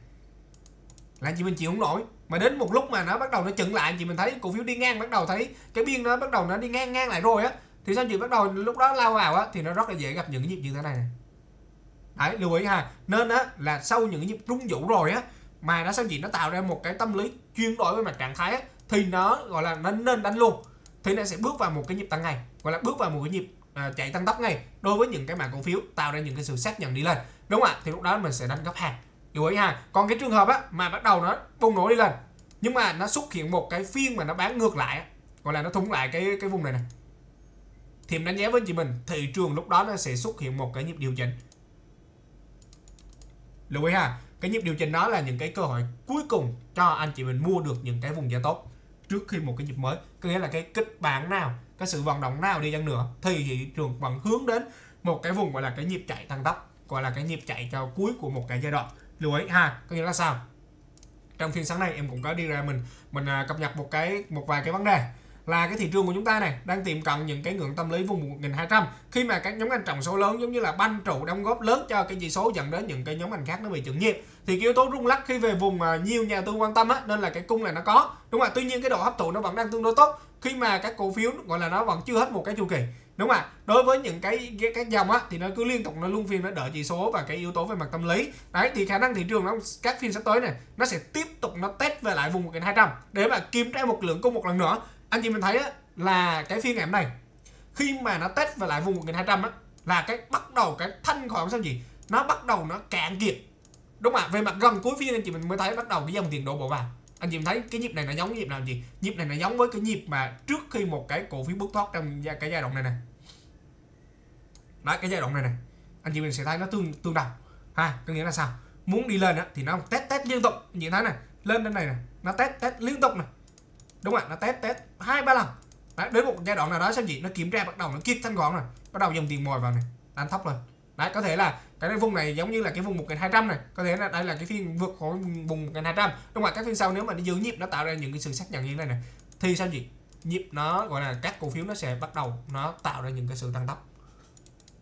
là anh chị mình chịu không nổi. Mà đến một lúc mà nó bắt đầu nó chững lại anh chị mình thấy cổ phiếu đi ngang bắt đầu thấy cái biên nó bắt đầu nó đi ngang ngang lại rồi á thì sao chị bắt đầu lúc đó lao vào á thì nó rất là dễ gặp những cái nhịp như thế này, này. đấy lưu ý ha. Nên á là sau những cái nhịp rung dụ rồi á mà nó sao gì? Nó tạo ra một cái tâm lý chuyên đổi về mặt trạng thái ấy, thì nó gọi là nó nên đánh luôn. Thì nó sẽ bước vào một cái nhịp tăng ngày gọi là bước vào một cái nhịp à, chạy tăng tốc ngay đối với những cái mã cổ phiếu tạo ra những cái sự xác nhận đi lên. Đúng không ạ? Thì lúc đó mình sẽ đánh gấp hàng. Lưu ý ha còn cái trường hợp á mà bắt đầu nó bùng nổ đi lên nhưng mà nó xuất hiện một cái phiên mà nó bán ngược lại gọi là nó thủng lại cái cái vùng này này thì đánh giá với chị mình thị trường lúc đó nó sẽ xuất hiện một cái nhịp điều chỉnh. Lưu ý ha cái nhịp điều chỉnh đó là những cái cơ hội cuối cùng cho anh chị mình mua được những cái vùng giá tốt trước khi một cái nhịp mới. Có nghĩa là cái kịch bản nào, cái sự vận động nào đi chăng nữa thì thị trường vẫn hướng đến một cái vùng gọi là cái nhịp chạy tăng tốc, gọi là cái nhịp chạy cho cuối của một cái giai đoạn. Lưu ý ha có nghĩa là sao? Trong phiên sáng nay em cũng có đi ra mình mình à, cập nhật một cái, một vài cái vấn đề là cái thị trường của chúng ta này đang tìm cận những cái ngưỡng tâm lý vùng 1200 khi mà các nhóm ngành trọng số lớn giống như là banh trụ đóng góp lớn cho cái chỉ số dẫn đến những cái nhóm ngành khác nó bị chững nhịp. Thì cái yếu tố rung lắc khi về vùng mà nhiều nhà tư quan tâm á nên là cái cung này nó có. Đúng không ạ? Tuy nhiên cái độ hấp thụ nó vẫn đang tương đối tốt. Khi mà các cổ phiếu gọi là nó vẫn chưa hết một cái chu kỳ. Đúng không ạ? Đối với những cái, cái các dòng á thì nó cứ liên tục nó luôn phiên nó đợi chỉ số và cái yếu tố về mặt tâm lý. Đấy thì khả năng thị trường nó các phiên sắp tới này nó sẽ tiếp tục nó test về lại vùng 1200 để mà kiếm ra một lượng cung một lần nữa anh chị mình thấy á, là cái phiên ngày hôm nay khi mà nó test về lại vùng 1200 á là cái bắt đầu cái thanh khoản sao gì nó bắt đầu nó cạn kiệt. Đúng không ạ? Về mặt gần cuối phiên anh chị mình mới thấy bắt đầu cái dòng tiền đổ bộ vào. Anh chị thấy cái nhịp này nó giống cái nhịp nào gì nhịp này nó giống với cái nhịp mà trước khi một cái cổ phiếu bước thoát trong cái giai đoạn này này đó cái giai đoạn này này anh chị mình sẽ thấy nó tương tương đồng. Ha có nghĩa là sao? Muốn đi lên á thì nó test test liên tục. Anh chị thấy này lên đến này này nó test test liên tục này đúng không ạ nó test test hai ba lần. Đấy, đến một giai đoạn nào đó sao gì nó kiểm tra bắt đầu nó kiếp thanh gọn rồi. Bắt đầu dòng tiền mồi vào này đánh thấp lên đấy có thể là cái vùng này giống như là cái vùng 1200 này. Có thể là đây là cái phiên vượt khỏi vùng 1200 đúng không các phiên sau nếu mà nó giữ nhịp nó tạo ra những cái sự xác nhận như thế này này thì sao gì nhịp nó gọi là các cổ phiếu nó sẽ bắt đầu nó tạo ra những cái sự tăng tốc.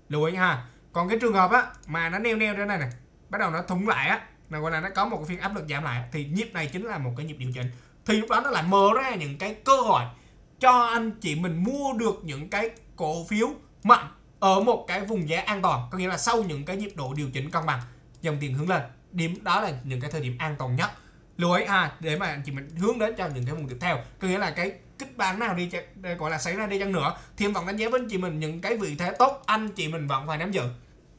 Lưu ý ha. Còn cái trường hợp á mà nó neo neo trên này này bắt đầu nó thủng lại á là gọi là nó có một cái phiên áp lực giảm lại thì nhịp này chính là một cái nhịp điều chỉnh thì lúc đó nó lại mở ra những cái cơ hội cho anh chị mình mua được những cái cổ phiếu mạnh ở một cái vùng giá an toàn, có nghĩa là sau những cái nhịp độ điều chỉnh cân bằng, dòng tiền hướng lên. Điểm đó là những cái thời điểm an toàn nhất. Lưu ý à để mà anh chị mình hướng đến cho những cái vùng tiếp theo, có nghĩa là cái kích bán nào đi gọi là xảy ra đi chăng nữa, thì em vẫn đánh giá với anh chị mình những cái vị thế tốt, anh chị mình vẫn phải nắm giữ,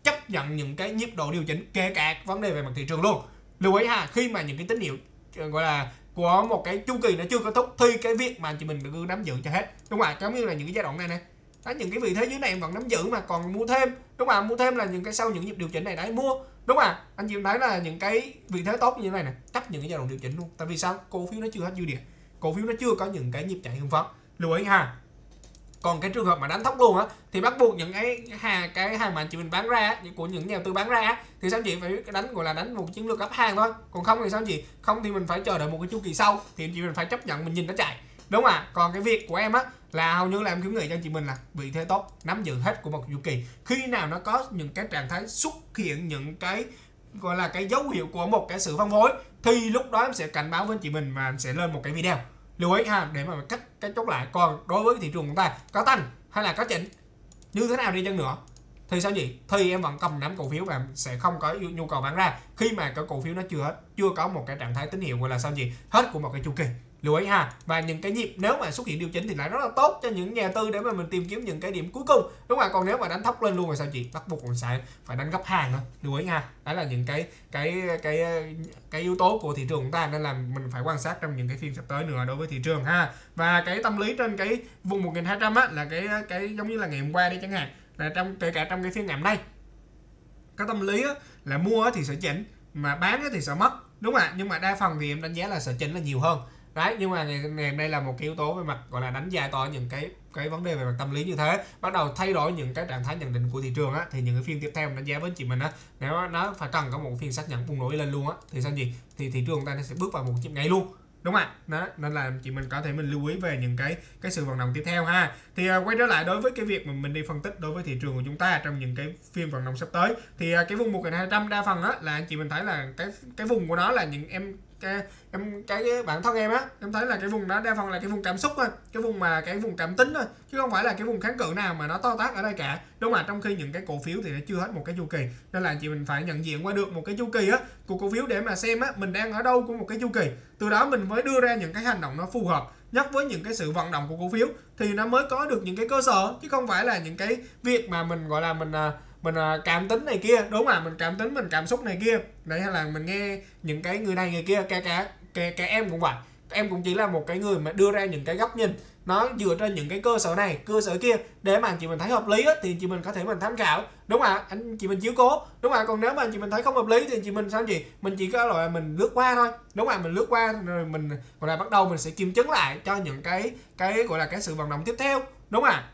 chấp nhận những cái nhịp độ điều chỉnh kể cả vấn đề về mặt thị trường luôn. Lưu ý ha khi mà những cái tín hiệu, gọi là của một cái chu kỳ nó chưa kết thúc thì cái việc mà chị mình cứ nắm giữ cho hết. Đúng không ạ? Giống như là những cái giai đoạn này này đó, những cái vị thế dưới này em vẫn nắm giữ mà còn mua thêm. Đúng không ạ? Mua thêm là những cái sau những nhịp điều chỉnh này đấy mua. Đúng không ạ? Anh chị thấy là những cái vị thế tốt như thế này này chấp những cái giai đoạn điều chỉnh luôn. Tại vì sao? Cổ phiếu nó chưa hết dư địa. Cổ phiếu nó chưa có những cái nhịp chạy hưng phấn. Lưu ý ha còn cái trường hợp mà đánh thóc luôn á, thì bắt buộc những cái hàng cái hàng mà chị mình bán ra của những nhà đầu tư bán ra thì sao chị phải đánh, gọi là đánh một chiến lược gấp hàng thôi. Còn không thì sao chị? Không thì mình phải chờ đợi một cái chu kỳ sau thì chị mình phải chấp nhận mình nhìn nó chạy. Đúng không ạ? Còn cái việc của em á, là hầu như là em khuyến nghị cho chị mình là vị thế tốt, nắm giữ hết của một chu kỳ. Khi nào nó có những cái trạng thái xuất hiện những cái, gọi là cái dấu hiệu của một cái sự phân phối, thì lúc đó em sẽ cảnh báo với chị mình và em sẽ lên một cái video lưu ý ha, để mà cách cái chốt lại còn đối với thị trường chúng ta có tăng hay là có chỉnh, như thế nào đi chăng nữa. Thì sao gì thì em vẫn cầm nắm cổ phiếu và sẽ không có nhu cầu bán ra. Khi mà cái cổ phiếu nó chưa hết chưa có một cái trạng thái tín hiệu gọi là sao gì hết của một cái chu kỳ lưu ý ha. Và những cái nhịp nếu mà xuất hiện điều chỉnh thì lại rất là tốt cho những nhà tư để mà mình tìm kiếm những cái điểm cuối cùng. Đúng không ạ? Còn nếu mà đánh thấp lên luôn rồi sao chị? Bắt buộc còn phải phải đánh gấp hàng thôi. Lưu ý ha. Đó là những cái cái cái cái yếu tố của thị trường chúng ta nên là mình phải quan sát trong những cái phiên sắp tới nữa đối với thị trường ha. Và cái tâm lý trên cái vùng 1200 á là cái cái giống như là ngày hôm qua đi chẳng hạn là trong kể cả trong cái phiên ngày hôm nay. Cái tâm lý á, là mua thì sẽ chỉnh mà bán thì sẽ mất. Đúng không ạ? Nhưng mà đa phần thì em đánh giá là sẽ chỉnh là nhiều hơn đấy nhưng mà ngày, ngày đây là một cái yếu tố về mặt gọi là đánh giá to những cái cái vấn đề về mặt tâm lý như thế. Bắt đầu thay đổi những cái trạng thái nhận định của thị trường á thì những cái phiên tiếp theo đánh giá với chị mình á. Nếu nó phải cần có một phiên xác nhận bùng nổ lên luôn á thì sao gì thì thị trường ta nó sẽ bước vào một nhịp ngay luôn đúng không ạ? Đó nên là chị mình có thể mình lưu ý về những cái cái sự vận động tiếp theo ha. Thì uh, quay trở lại đối với cái việc mà mình đi phân tích đối với thị trường của chúng ta trong những cái phiên vận động sắp tới thì uh, cái vùng 1200 đa phần á là chị mình thấy là cái cái vùng của nó là những em cái em cái, cái bản thân em á em thấy là cái vùng đó đa phần là cái vùng cảm xúc thôi cái vùng mà cái vùng cảm tính thôi chứ không phải là cái vùng kháng cự nào mà nó to tác ở đây cả. Đúng không ạ trong khi những cái cổ phiếu thì nó chưa hết một cái chu kỳ nên là chị mình phải nhận diện qua được một cái chu kỳ á của cổ phiếu để mà xem á mình đang ở đâu của một cái chu kỳ. Từ đó mình mới đưa ra những cái hành động nó phù hợp nhất với những cái sự vận động của cổ phiếu thì nó mới có được những cái cơ sở chứ không phải là những cái việc mà mình gọi là mình uh, mình à, cảm tính này kia. Đúng không mình cảm tính mình cảm xúc này kia. Đấy hay là mình nghe những cái người này người kia kể cả kể cả em cũng vậy. Em cũng chỉ là một cái người mà đưa ra những cái góc nhìn nó dựa trên những cái cơ sở này cơ sở kia để mà chị mình thấy hợp lý á, thì chị mình có thể mình tham khảo. Đúng không ạ anh chị mình chiếu cố. Đúng không ạ còn nếu mà chị mình thấy không hợp lý thì chị mình sao gì mình chỉ có loại mình lướt qua thôi. Đúng không ạ mình lướt qua rồi mình gọi là bắt đầu mình sẽ kiểm chứng lại cho những cái cái gọi là cái sự vận động tiếp theo. Đúng không ạ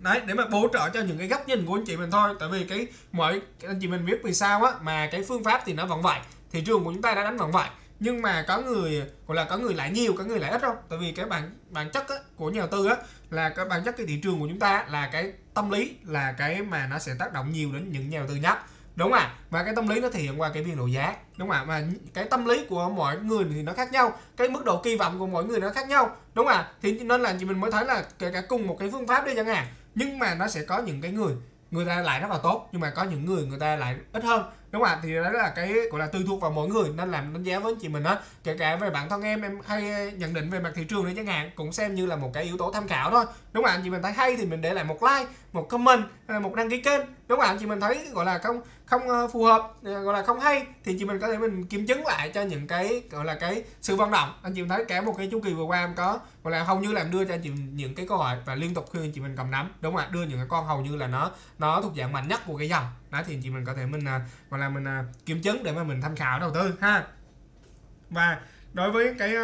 đấy để mà bổ trợ cho những cái góc nhìn của anh chị mình thôi. Tại vì cái mọi anh chị mình biết vì sao á mà cái phương pháp thì nó vẫn vậy. Thị trường của chúng ta đã đánh vẫn vậy. Nhưng mà có người gọi là có người lại nhiều có người lại ít không? Tại vì cái bản bản chất á, của nhà đầu tư á là cái bản chất cái thị trường của chúng ta là cái tâm lý là cái mà nó sẽ tác động nhiều đến những nhà đầu tư nhất. Đúng không ạ? Và cái tâm lý nó thể hiện qua cái biên độ giá. Đúng không ạ? Mà cái tâm lý của mọi người thì nó khác nhau. Cái mức độ kỳ vọng của mỗi người nó khác nhau. Đúng không ạ? Thì nên là chị mình mới thấy là kể cả cùng một cái phương pháp đi chẳng hạn nhưng mà nó sẽ có những cái người người ta lại rất là tốt, nhưng mà có những người người ta lại ít hơn. Đúng không ạ? Thì đó là cái, gọi là, tùy thuộc vào mỗi người, nên làm đánh giá với chị mình đó kể cả về bản thân em em hay ờ, nhận định về mặt thị trường đấy chẳng hạn, cũng xem như là một cái yếu tố tham khảo thôi. Đúng không ạ? Chị mình thấy hay thì mình để lại một like, một comment, hay là một đăng ký kênh. Đúng không ạ? Chị mình thấy, gọi là, không không ờ, phù hợp ờ, gọi là không hay, thì chị mình có thể mình kiểm chứng lại cho những cái, gọi là cái sự vận động. Anh chị mình thấy cả một cái chu kỳ vừa qua em có, gọi là hầu như là đưa cho anh chị những cái câu hỏi và liên tục khuyên chị mình cầm nắm. Đúng không ạ, đưa những cái con hầu như là nó nó thuộc dạng mạnh nhất của cái dòng. Đó, thì chị mình có thể mình ờ, gọi là mình kiểm chứng để mà mình tham khảo đầu tư, ha. Và đối với cái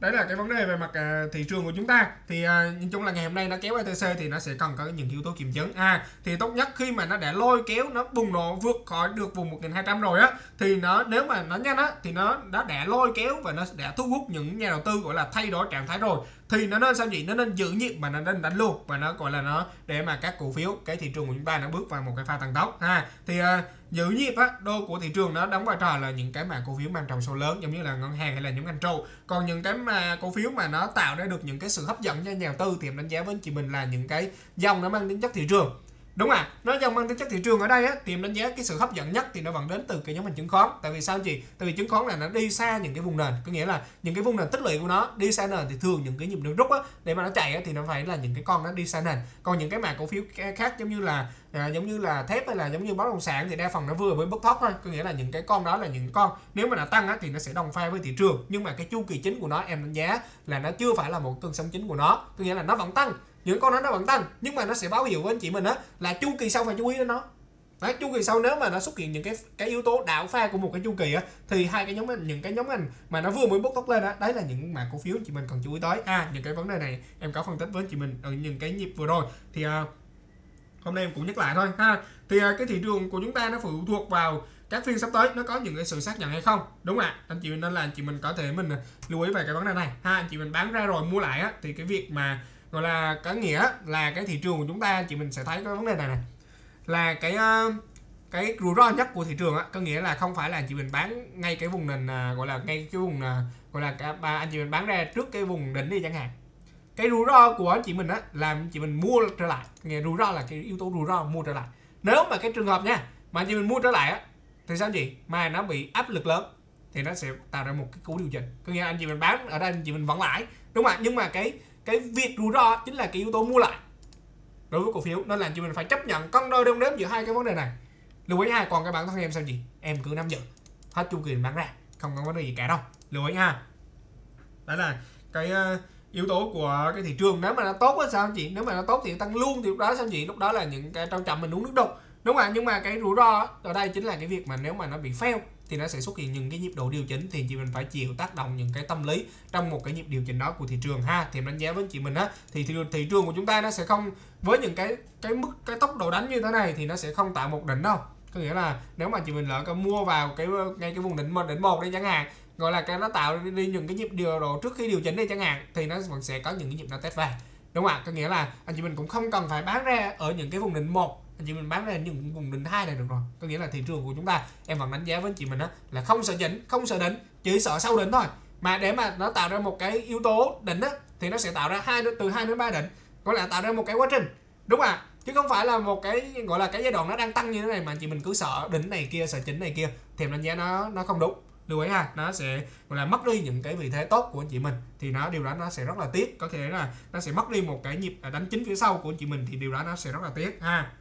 đấy là cái vấn đề về mặt uh, thị trường của chúng ta. Thì uh, nhìn chung là ngày hôm nay nó kéo ETC thì nó sẽ cần có những yếu tố kiểm chứng. À thì tốt nhất khi mà nó đã lôi kéo nó bùng nổ vượt khỏi được vùng 1200 rồi á thì nó nếu mà nó nhanh á thì nó đã đã lôi kéo và nó đã thu hút những nhà đầu tư gọi là thay đổi trạng thái rồi thì nó nên sao gì nó nên giữ nhịp mà nó nên đánh luôn. Và nó gọi là nó để mà các cổ phiếu cái thị trường của chúng ta nó bước vào một cái pha tăng tốc ha. Thì uh, giữ nhịp á đô của thị trường nó đóng vai trò là những cái mà cổ phiếu mang trọng số lớn giống như là ngân hàng hay là những ngành trâu còn những cái mà cổ phiếu mà nó tạo ra được những cái sự hấp dẫn cho nhà đầu tư thì em đánh giá với chị mình là những cái dòng nó mang tính chất thị trường đúng à nó dòng mang tính chất thị trường ở đây á thì em đánh giá cái sự hấp dẫn nhất thì nó vẫn đến từ cái nhóm ngành chứng khoán. Tại vì sao chị? Tại vì chứng khoán là nó đi xa những cái vùng nền có nghĩa là những cái vùng nền tích lũy của nó đi xa nền thì thường những cái nhịp nước rút á để mà nó chạy á thì nó phải là những cái con nó đi xa nền. Còn những cái mảng cổ phiếu khác giống như là à, giống như là thép hay là giống như bất động sản thì đa phần nó vừa với bất thoát thôi. Có nghĩa là những cái con đó là những con nếu mà nó tăng á thì nó sẽ đồng pha với thị trường. Nhưng mà cái chu kỳ chính của nó em đánh giá là nó chưa phải là một cơn sóng chính của nó. Có nghĩa là nó vẫn tăng những con nó nó vẫn tăng nhưng mà nó sẽ báo hiệu với anh chị mình á là chu kỳ sau phải chú ý đến nó. Đấy, chu kỳ sau nếu mà nó xuất hiện những cái cái yếu tố đảo pha của một cái chu kỳ á thì hai cái nhóm những cái nhóm ngành mà nó vừa mới bốc tốc lên á đấy là những mã cổ phiếu chị mình cần chú ý tới. À những cái vấn đề này em có phân tích với chị mình ở những cái nhịp vừa rồi. Thì uh, hôm nay em cũng nhắc lại thôi ha. Thì uh, cái thị trường của chúng ta nó phụ thuộc vào các phiên sắp tới nó có những cái sự xác nhận hay không? Đúng ạ. Anh chị mình nên là anh chị mình có thể mình à, lưu ý về cái vấn đề này. Ha anh chị mình bán ra rồi mua lại á thì cái việc mà gọi là có nghĩa là cái thị trường của chúng ta, chị mình sẽ thấy cái vấn đề này này là cái ờ, cái rủi ro nhất của thị trường á, có nghĩa là không phải là chị mình bán ngay cái vùng nền à, gọi là ngay cái vùng à, gọi là cả ba anh chị mình bán ra trước cái vùng đỉnh đi chẳng hạn. Cái rủi ro của anh chị mình á là chị mình mua trở lại. Nghe rủi ro là cái yếu tố rủi ro mua trở lại. Nếu mà cái trường hợp nha, mà chị mình mua trở lại á, thì sao chị? Mà nó bị áp lực lớn, thì nó sẽ tạo ra một cái cú điều chỉnh. Có nghĩa là anh chị mình bán ở đây, anh chị mình vẫn lãi. Đúng không ạ? Nhưng mà cái cái việc rủi ro chính là cái yếu tố mua lại đối với cổ phiếu. Nên là chị mình phải chấp nhận cân đôi đong đếm giữa hai cái vấn đề này. Lưu ý ha còn cái bản thân em sao gì em cứ nắm giữ. Hết chu kỳ bán ra không có vấn đề gì cả đâu. Lưu ý ha. Đó là cái uh, yếu tố của cái thị trường. Nếu mà nó tốt á sao chị? Nếu mà nó tốt thì tăng luôn thì lúc đó sao chị lúc đó là những cái trong chậm mình uống nước đục. Đúng không ạ? Nhưng mà cái rủi ro ở đây chính là cái việc mà nếu mà nó bị fail thì nó sẽ xuất hiện những cái nhịp độ điều chỉnh thì chị mình phải chịu tác động những cái tâm lý trong một cái nhịp điều chỉnh đó của thị trường ha. Thì đánh giá với chị mình á thì thị, thị trường của chúng ta nó sẽ không với những cái cái mức cái tốc độ đánh như thế này thì nó sẽ không tạo một đỉnh đâu. Có nghĩa là nếu mà chị mình lỡ có mua vào cái ngay cái vùng đỉnh một đỉnh một đây chẳng hạn gọi là cái nó tạo đi những cái nhịp điều độ trước khi điều chỉnh đi chẳng hạn thì nó vẫn sẽ có những cái nhịp nó test về. Đúng không ạ? Có nghĩa là anh chị mình cũng không cần phải bán ra ở những cái vùng đỉnh một nhưng chị mình bán ra những vùng đỉnh hai này được rồi. Có nghĩa là thị trường của chúng ta, em vẫn đánh giá với anh chị mình đó là không sợ chỉnh không sợ đỉnh chỉ sợ sau đỉnh thôi. Mà để mà nó tạo ra một cái yếu tố đỉnh á, thì nó sẽ tạo ra hai từ hai đến ba đỉnh. Có là tạo ra một cái quá trình. Đúng không ạ. Chứ không phải là một cái, gọi là cái giai đoạn nó đang tăng như thế này mà chị mình cứ sợ đỉnh này kia, sợ chỉnh này kia, thì em đánh giá nó nó không đúng. Lưu ý ha, nó sẽ, gọi là mất đi những cái vị thế tốt của anh chị mình, thì nó, điều đó nó sẽ rất là tiếc. Có thể là nó sẽ mất đi một cái nhịp à, đánh chính phía sau của anh chị mình thì điều đó nó sẽ rất là tiếc ha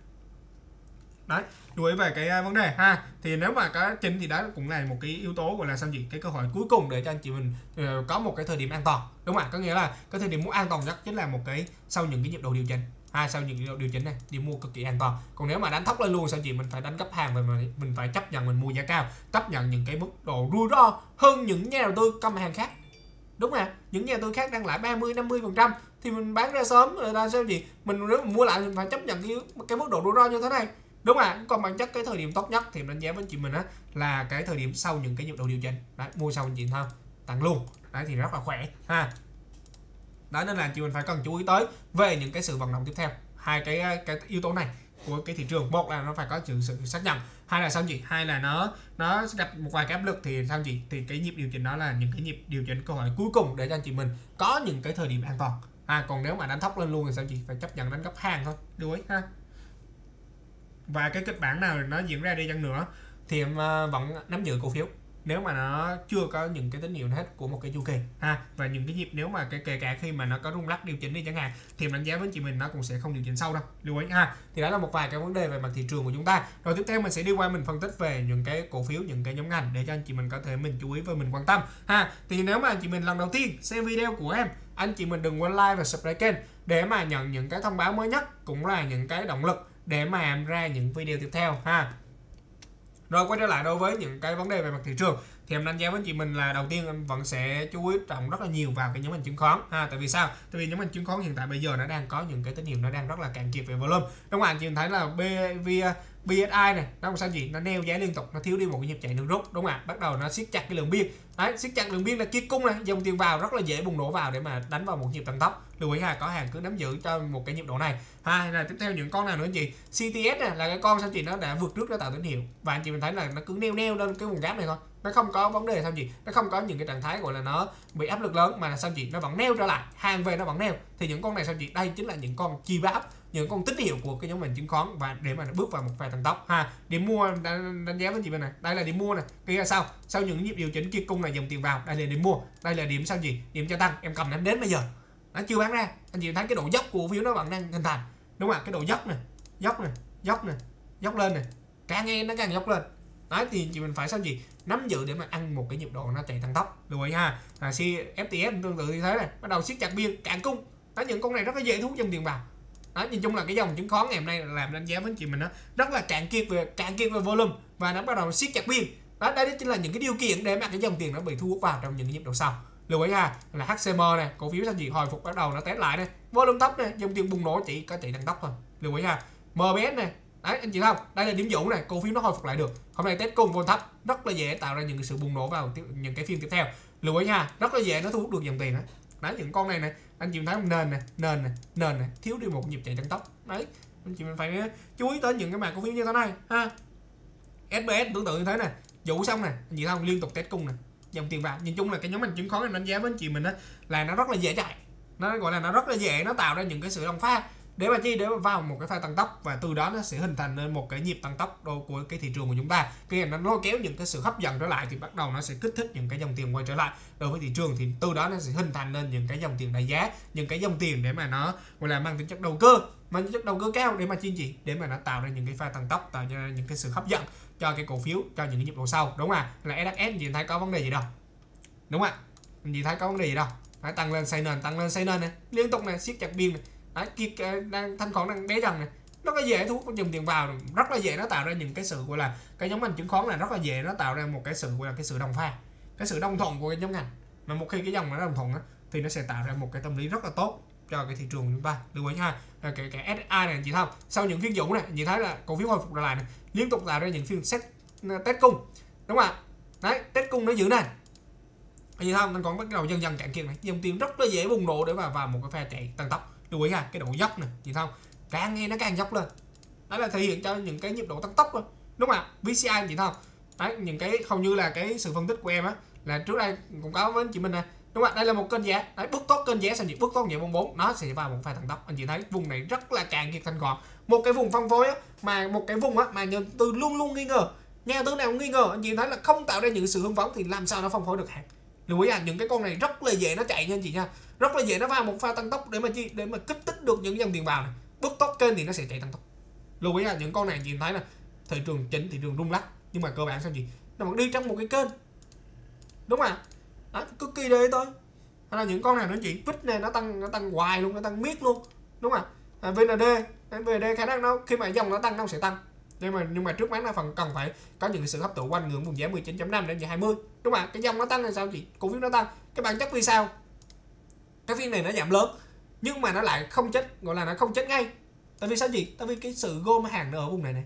đấy đối về cái à, vấn đề. Ha thì nếu mà cái chính thì đó cũng là một cái yếu tố gọi là sao gì cái cơ hội cuối cùng để cho anh chị mình uh, có một cái thời điểm an toàn đúng không ạ? Có nghĩa là cái thời điểm muốn an toàn nhất chính là một cái sau những cái nhịp độ điều chỉnh. Ha sau những điều chỉnh này đi mua cực kỳ an toàn. Còn nếu mà đánh thấp lên luôn sao chị mình phải đánh gấp hàng và mình phải chấp nhận mình mua giá cao chấp nhận những cái mức độ rủi ro hơn những nhà đầu tư cầm hàng khác. Đúng không những nhà đầu tư khác đang lãi 30 50 phần trăm thì mình bán ra sớm rồi ra sao gì mình nếu mà mua lại thì phải chấp nhận cái, cái mức độ rủi ro như thế này đúng rồi còn bản chất cái thời điểm tốt nhất thì đánh giá với chị mình á là cái thời điểm sau những cái nhịp độ điều chỉnh. Đấy mua sau chị thôi tăng luôn. Đấy thì rất là khỏe ha. Đó nên là chị mình phải cần chú ý tới về những cái sự vận động tiếp theo. Hai cái ờ, cái yếu tố này của cái thị trường. Một là nó phải có sự, sự xác nhận. Hai là sao chị? Hai là nó nó gặp một vài cái áp lực thì sao chị? Thì cái nhịp điều chỉnh đó là những cái nhịp điều chỉnh cơ hội cuối cùng để cho anh chị mình có những cái thời điểm an toàn. À còn nếu mà đánh thấp lên luôn thì sao chị? Phải chấp nhận đánh gấp hàng thôi. Đuối ha và cái kịch bản nào nó diễn ra đi chăng nữa thì em ờ, vẫn nắm giữ cổ phiếu. Nếu mà nó chưa có những cái tín hiệu hết của một cái chu kỳ, ha. Và những cái nhịp nếu mà cái kể cả khi mà nó có rung lắc điều chỉnh đi chẳng hạn, thì đánh giá với chị mình nó cũng sẽ không điều chỉnh sâu đâu. Lưu ý, ha. Thì đó là một vài cái vấn đề về mặt thị trường của chúng ta. Rồi tiếp theo mình sẽ đi qua mình phân tích về những cái cổ phiếu, những cái nhóm ngành để cho anh chị mình có thể mình chú ý và mình quan tâm, ha. Thì nếu mà anh chị mình lần đầu tiên xem video của em, anh chị mình đừng quên like và subscribe kênh để mà nhận những cái thông báo mới nhất, cũng là những cái động lực để mà làm ra những video tiếp theo ha. Rồi quay trở lại đối với những cái vấn đề về mặt thị trường. Thì em đánh giá với chị mình là đầu tiên em vẫn sẽ chú ý trọng rất là nhiều vào cái nhóm ngành chứng khoán ha. Tại vì sao? Tại vì nhóm ngành chứng khoán hiện tại bây giờ nó đang có những cái tín hiệu nó đang rất là cạn kiệt về volume. Đúng không anh chị thấy là B, B, BSI này nó làm sao gì nó neo giá liên tục nó thiếu đi một cái nhịp chạy nước rút đúng không ạ? Bắt đầu nó siết chặt cái lượng biên đấy siết chặt đường biên là kia cung này. Dòng tiền vào rất là dễ bùng nổ vào để mà đánh vào một nhịp tăng tốc. Lưu ý ha có hàng cứ nắm giữ cho một cái nhịp độ này. Ha, là tiếp theo những con nào nữa anh chị? CTS này là cái con sao chị nó đã vượt trước nó tạo tín hiệu. Và anh chị mình thấy là nó cứ neo neo lên cái vùng gáp này thôi. Nó không có vấn đề sao gì nó không có những cái trạng thái gọi là nó bị áp lực lớn mà là sao chị? Nó vẫn neo trở lại hàng về nó vẫn neo. Thì những con này sao chị? Đây chính là những con chi báo những con tín hiệu của cái nhóm ngành chứng khoán và để mà nó bước vào một vài tăng tốc. Ha điểm mua đánh, đánh giá với chị bên này. Đây là điểm mua này kia là sao? Sau những nhịp điều chỉnh kia cung này dòng tiền vào. Đây là điểm mua. Đây là điểm sao gì? Điểm cho tăng. Em cầm đến đến bây giờ. Nó chưa bán ra. Anh chị thấy cái độ dốc của phiếu nó vẫn đang hình thành. Đúng không ạ? Cái độ dốc này dốc này dốc này dốc lên này càng nghe nó càng dốc lên. Đấy thì chị mình phải sao gì? Nắm giữ để mà ăn một cái nhịp độ nó chạy tăng tốc. Lưu ý ha. À, si FTS tương tự như thế này. Bắt đầu siết chặt biên cạn cung. Đó những con này rất là dễ thu hút dòng tiền vào đó, nhìn chung là cái dòng chứng khoán ngày hôm nay làm đánh giá với chị mình đó rất là cạn kiệt về, cạn kiệt về volume và nó bắt đầu siết chặt biên đó, đây chính là những cái điều kiện để mà cái dòng tiền nó bị thu hút vào trong những nhịp độ sau. Lưu ý ha, là HCM này cổ phiếu sao gì hồi phục bắt đầu nó test lại này volume thấp này dòng tiền bùng nổ chỉ có chạy tăng tốc thôi. Lưu ý ha MBS này đấy, anh chị thấy không? Đây là điểm dũng này cổ phiếu nó hồi phục lại được. Hôm nay test cùng volume thấp, rất là dễ tạo ra những cái sự bùng nổ vào những cái phiên tiếp theo. Lưu ý ha, rất là dễ nó thu hút được dòng tiền đấy đấy, những con này này anh chị thấy không nền này nền này nền này thiếu đi một nhịp chạy tăng tốc. Đấy, anh chị mình phải ờ, chú ý tới những cái mảng cổ phiếu như thế này, ha. SBS tương tự như thế này dụ xong này anh chị thấy không? Liên tục test cung này dòng tiền vào. Nhìn chung là cái nhóm ngành chứng khoán em đánh giá với anh chị mình đó là nó rất là dễ chạy. Nó gọi là nó rất là dễ, nó tạo ra những cái sự đồng pha để mà chi? Để mà vào một cái pha tăng tốc và từ đó nó sẽ hình thành nên một cái nhịp tăng tốc của cái thị trường của chúng ta. Khi nó lôi kéo những cái sự hấp dẫn trở lại thì bắt đầu nó sẽ kích thích những cái dòng tiền quay trở lại. Đối với thị trường thì từ đó nó sẽ hình thành nên những cái dòng tiền đại giá, những cái dòng tiền để mà nó, gọi là, mang tính chất đầu cơ, mang tính chất đầu cơ cao để mà chi gì để mà nó tạo ra những cái pha tăng tốc, tạo ra những cái sự hấp dẫn cho cái cổ phiếu, cho những cái nhịp độ sau. Đúng không ạ? Là SHS nhìn thấy có vấn đề gì đâu. Đúng không ạ? Nhìn thấy có vấn đề gì đâu. Phải tăng lên xây nền tăng lên xây nền này liên tục này siết chặt biên này đấy kia đang thanh khoản đang bé dần này rất có dễ thu hút dòng tiền vào rất là dễ nó tạo ra những cái sự gọi là cái nhóm ngành chứng khoán này rất là dễ nó tạo ra một cái sự gọi là cái sự đồng pha cái sự đồng thuận của cái nhóm ngành. Mà một khi cái dòng nó đồng thuận á, thì nó sẽ tạo ra một cái tâm lý rất là tốt cho cái thị trường chúng ta. Lưu ý ha kể cả SI này chị thấy không sau những phiên dũng này chị thấy là cổ phiếu hồi phục trở lại này liên tục tạo ra những phiên xét ờ, test cung. Đúng không ạ? Đấy test cung nó giữ này chị thấy không còn bắt đầu dần dần cạn kiệt này. Dòng tiền rất là dễ bùng nổ để mà vào một cái pha chạy tăng tốc chú ý ha cái độ dốc này chị thấy không? Càng nghe nó càng dốc lên. Đó là thể hiện cho những cái nhịp độ tăng tốc luôn đúng không ạ? VCI chị thấy không? Đấy những cái hầu như là cái sự phân tích của em á là trước đây cũng có với anh chị mình nè. Đúng không ạ? Đây là một kênh giá. Đấy bước tốt kênh giá sang nhịp bước tốt nhịp bóng bốn nó sẽ vào một pha tăng tốc. Anh chị thấy vùng này rất là càng kiệt thành gọn. Một cái vùng phân phối á, mà một cái vùng á mà nhà tư luôn luôn nghi ngờ. Nhà tư nào cũng nghi ngờ anh chị thấy là không tạo ra những sự hưng phấn thì làm sao nó phân phối được hàng? Lưu ý à những cái con này rất là dễ nó chạy nha anh chị nha. Rất là dễ nó vào một pha tăng tốc để mà chi để mà kích thích được những dòng tiền vào này. Bước tốt kênh thì nó sẽ chạy tăng tốc. Lưu ý là những con này chị thấy là thị trường chỉnh thị trường rung lắc. Nhưng mà cơ bản sao gì nó vẫn đi trong một cái kênh. Đúng không ạ? À, cực kỳ đây thôi. Hay là những con này nó chỉ vít này nó tăng nó tăng hoài luôn nó tăng miết luôn. Đúng không ạ? À, VND VND khả năng nó khi mà dòng nó tăng nó sẽ tăng nhưng mà nhưng mà trước mắt là phần cần phải có những sự hấp thụ quanh ngưỡng vùng giá 19.5 đến 20 đúng không ạ? Cái dòng nó tăng là sao chị? Cổ phiếu nó tăng. Cái bản chất vì sao? Cái phiên này nó giảm lớn nhưng mà nó lại không chết gọi là nó không chết ngay. Tại vì sao gì tại vì cái sự gom hàng nó ở vùng này này.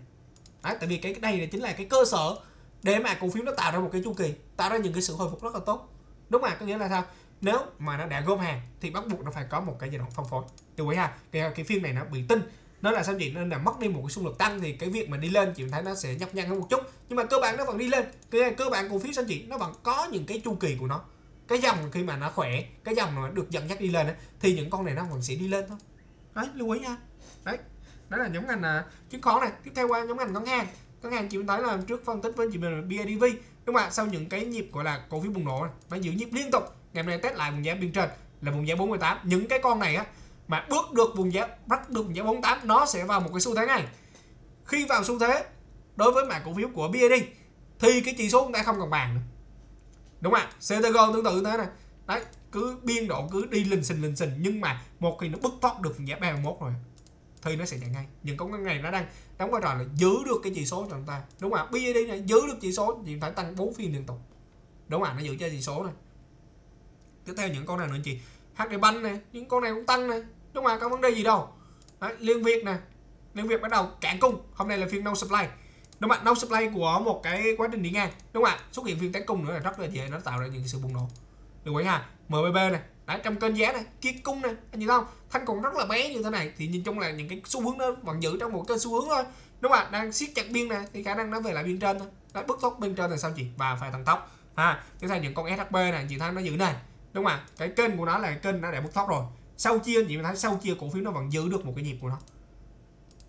Đấy, tại vì cái đây là chính là cái cơ sở để mà cổ phiếu nó tạo ra một cái chu kỳ tạo ra những cái sự hồi phục rất là tốt. Đúng không ạ? Có nghĩa là sao? Nếu mà nó đã gom hàng thì bắt buộc nó phải có một cái giai đoạn phân phối. Từ ý ha cái, cái phiên này nó bị tinh nó là sao chị nên là mất đi một cái xung lực tăng thì cái việc mà đi lên chị thấy nó sẽ nhấp nhăn hơn một chút. Nhưng mà cơ bản nó vẫn đi lên. Cái cơ bản cổ phiếu sao chị nó vẫn có những cái chu kỳ của nó. Cái dòng khi mà nó khỏe cái dòng nó được dẫn dắt đi lên ấy, thì những con này nó vẫn sẽ đi lên thôi. Đấy lưu ý nha. Đấy đó là nhóm ngành là chứng khoán này. Tiếp theo qua nhóm ngành ngân hàng. Ngân hàng chị thấy là trước phân tích với chị mình là BIDV đúng không ạ? Sau những cái nhịp gọi là cổ phiếu bùng nổ này nó giữ nhịp liên tục. Ngày hôm nay test lại vùng giá biên trên là vùng giá 48 những cái con này á mà bước được vùng giá, bắt được vùng giá 48 nó sẽ vào một cái xu thế này. Khi vào xu thế, đối với mã cổ phiếu của BID thì cái chỉ số chúng ta không còn bàn nữa. Đúng không ạ? CTG tương tự như thế này. Đấy, cứ biên độ cứ đi linh xình linh xình, nhưng mà một khi nó bứt thoát được vùng giá 31 rồi, thì nó sẽ chạy ngay. Những con ngày nó đang đóng vai trò là giữ được cái chỉ số cho chúng ta. Đúng không ạ? BID này giữ được chỉ số thì phải tăng 4 phiên liên tục. Đúng không ạ? Nó giữ cho chỉ số này. Tiếp theo những con này nữa chị HD Bank này, những con này cũng tăng này đúng không ạ có vấn đề gì đâu. Đấy, liên việt nè. Liên việt bắt đầu cạn cung. Hôm nay là phiên no supply. Đúng không ạ no supply của một cái quá trình đi ngang. Đúng không ạ xuất hiện phiên tấn cung nữa là rất là dễ nó tạo ra những sự bùng nổ. Được không ha MBB này đấy trong kênh giá này kia cung này anh nhìn không? Thanh còn rất là bé như thế này thì nhìn chung là những cái xu hướng nó vẫn giữ trong một cái xu hướng thôi. Đúng không ạ đang siết chặt biên này thì khả năng nó về lại biên trên thôi. Đấy bứt tốc biên trên là sao chị? Và phải tăng tốc. Ha tiếp theo những con SHB này chị thấy nó giữ này đúng không ạ cái kênh của nó là kênh nó đã bứt tốc rồi sau chia chị thấy sau chia cổ phiếu nó vẫn giữ được một cái nhịp của nó.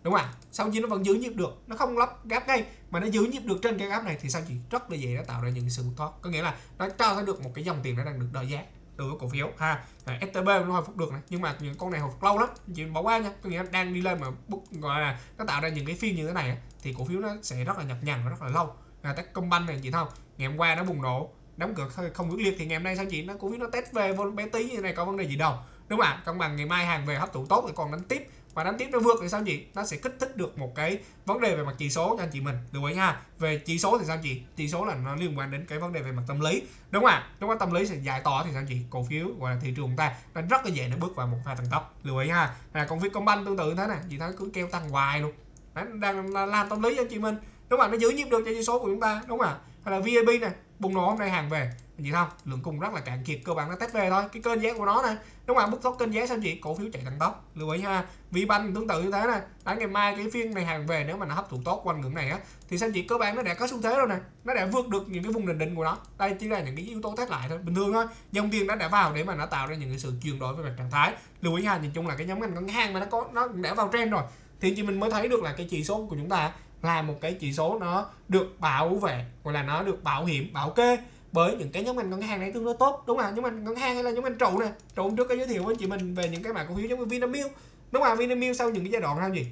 Đúng không ạ? Sau chia nó vẫn giữ nhịp được. Nó không lắp gáp ngay mà nó giữ nhịp được trên cái gáp này thì sao chị? Rất là dễ nó tạo ra những sự bứt thoát có nghĩa là nó cho ra được một cái dòng tiền nó đang được đợi giá từ cổ phiếu ha. À, STB nó hồi phục được này nhưng mà những con này hồi phục lâu lắm chị bỏ qua nha. Có nghĩa là đang đi lên mà bức gọi là nó tạo ra những cái phiên như thế này thì cổ phiếu nó sẽ rất là nhập nhằn và rất là lâu. À, Techcombank này chị thấy không? Ngày hôm qua nó bùng nổ đóng cửa không quyết liệt. Thì ngày hôm nay sao chị? Nó cổ phiếu nó test về vô bé tí như này có vấn đề gì đâu đúng không ạ? Công bằng ngày mai hàng về hấp thụ tốt thì còn đánh tiếp. Và đánh tiếp nó vượt thì sao chị? Nó sẽ kích thích được một cái vấn đề về mặt chỉ số cho anh chị mình. Được ý ha. Về chỉ số thì sao chị? Chỉ số là nó liên quan đến cái vấn đề về mặt tâm lý. Đúng không ạ? Đúng không tâm lý sẽ giải tỏa thì sao chị? Cổ phiếu gọi là thị trường chúng ta nó rất là dễ nó bước vào một pha tăng tốc. Lưu ý ha. Là còn Vietcombank tương tự thế này. Chị thấy cứ kêu tăng hoài luôn. Đấy, đang làm tâm lý cho anh chị mình. Đúng không ạ? Nó giữ nhịp được cho chỉ số của chúng ta. Đúng không ạ? Hay là VIP này bùng nổ hôm nay hàng về gì không lượng cung rất là cạn kiệt, cơ bản nó test về thôi, cái kênh giá của nó này đúng không bức tốc kênh giá sao chị, cổ phiếu chạy tăng tốc. Lưu ý ha vi banh tương tự như thế này đến ngày mai cái phiên này hàng về, nếu mà nó hấp thụ tốt quanh ngưỡng này á, thì sao chị cơ bản nó đã có xu thế rồi này nó đã vượt được những cái vùng đỉnh định của nó. Đây chỉ là những cái yếu tố test lại thôi, bình thường thôi. Dòng tiền nó đã vào để mà nó tạo ra những cái sự chuyển đổi về mặt trạng thái. Lưu ý ha, nhìn chung là cái nhóm ngành ngân hàng mà nó có, nó đã vào trend rồi. Thì chị mình mới thấy được là cái chỉ số của chúng ta là một cái chỉ số nó được bảo vệ, gọi là nó được bảo hiểm, bảo kê bởi những cái nhóm ngành ngân hàng này tương đối tốt, đúng không ạ? Nhóm ngành ngân hàng hay là nhóm ngành trụ này trụ trước có giới thiệu với chị mình về những cái mã cổ phiếu giống như Vinamilk. Đúng không ạ? Vinamilk sau những cái giai đoạn nào gì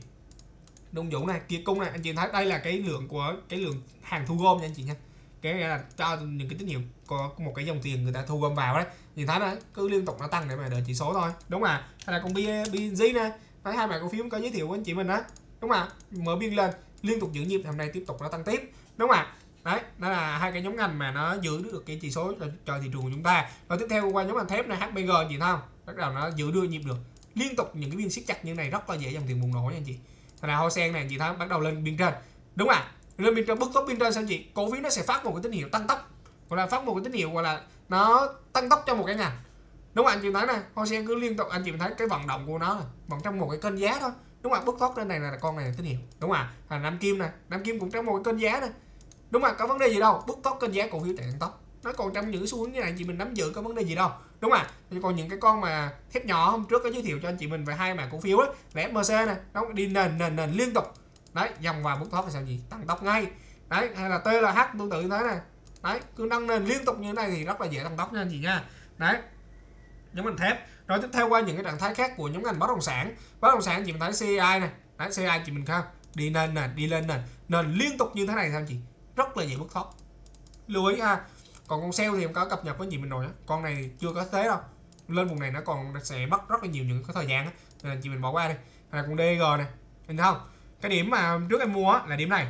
đông dũng này kia cung này anh chị thấy đây là cái lượng của cái lượng hàng thu gom nha anh chị nha. Cái này là cho những cái tín hiệu có một cái dòng tiền người ta thu gom vào đấy. Nhìn thấy nó cứ liên tục nó tăng để mà đợi chỉ số thôi, đúng không ạ? Hay là con BNG nè, thấy hai mã cổ phiếu có giới thiệu với anh chị mình đó, đúng không ạ? Mở biên lên, liên tục giữ nhịp, hôm nay tiếp tục nó tăng tiếp, đúng không ạ? Đấy đó là hai cái nhóm ngành mà nó giữ được cái chỉ số cho, cho thị trường của chúng ta. Và tiếp theo qua nhóm ngành thép này HBG gì không bắt đầu nó giữ đưa nhịp được. Liên tục những cái biên siết chặt như này rất là dễ dòng tiền bùng nổ nha anh chị. Là hoa sen này chị thấy bắt đầu lên biên trên. Đúng không lên biên trên bước tốc biên trên sao chị? Cổ phiếu nó sẽ phát một cái tín hiệu tăng tốc. Gọi là phát một cái tín hiệu gọi là nó tăng tốc cho một cái ngành. Đúng không anh chị thấy này hoa sen cứ liên tục anh chị thấy cái vận động của nó vẫn trong một cái kênh giá thôi. Đúng không bước tốc lên này là con này là tín hiệu. Đúng không à nam kim này nam kim cũng trong một cái kênh giá này đúng không có vấn đề gì đâu. Bước tóc kênh giá cổ phiếu tại tăng tốc nó còn trong những xu hướng như này, chị mình nắm giữ có vấn đề gì đâu. Đúng không còn những cái con mà thép nhỏ hôm trước có giới thiệu cho anh chị mình về hai mã cổ phiếu ấy về FMC này nó đi nền nền nền liên tục. Đấy, dòng vào bước tóc là sao gì tăng tốc ngay. Đấy, hay là TLH tương tự như thế này. Đấy, cứ nâng nền liên tục như thế này thì rất là dễ tăng tốc nha anh chị nha. Đấy nhóm ngành thép. Rồi tiếp theo qua những cái trạng thái khác của nhóm ngành bất động sản. Bất động sản, chị mình thấy CI này đấy CI chị mình không? Đi lên nè đi lên nè nền liên tục như thế này sao chị? Rất là dễ bước thoát lưu ý ha còn con sale thì em có cập nhật với gì mình rồi á. Con này chưa có thế đâu. Lên vùng này nó còn sẽ mất rất là nhiều những cái thời gian á. Nên chị mình bỏ qua đi. Hay là con DG này nhìn thấy không? Cái điểm mà trước em mua á là điểm này.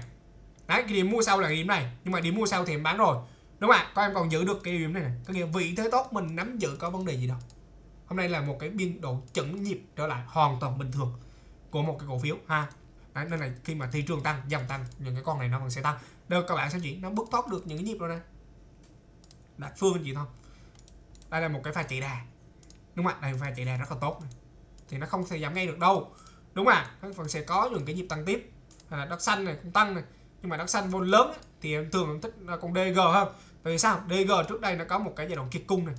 Đấy cái điểm mua sau là điểm này. Nhưng mà điểm mua sau thì em bán rồi. Đúng không ạ? Con em còn giữ được cái điểm này, này. có nghĩa vị thế tốt mình nắm giữ có vấn đề gì đâu. Hôm nay là một cái biên độ chuẩn nhịp trở lại hoàn toàn bình thường của một cái cổ phiếu ha. Đấy, nên là khi mà thị trường tăng dòng tăng những cái con này nó vẫn sẽ tăng. Đâu các bạn sẽ chỉ nó bứt thoát được những cái nhịp rồi đây đặt phương anh chị thôi. Đây là một cái pha chạy đà. Đúng không ạ? Đây là pha chạy đà rất là tốt này. thì nó không thể giảm ngay được đâu. Đúng không ạ? Nó vẫn sẽ có những cái nhịp tăng tiếp. Hay là đất xanh này cũng tăng này nhưng mà đất xanh vô lớn ấy, thì em thường em thích con DG hơn. Tại vì sao? DG trước đây nó có một cái giai đoạn kiệt cung này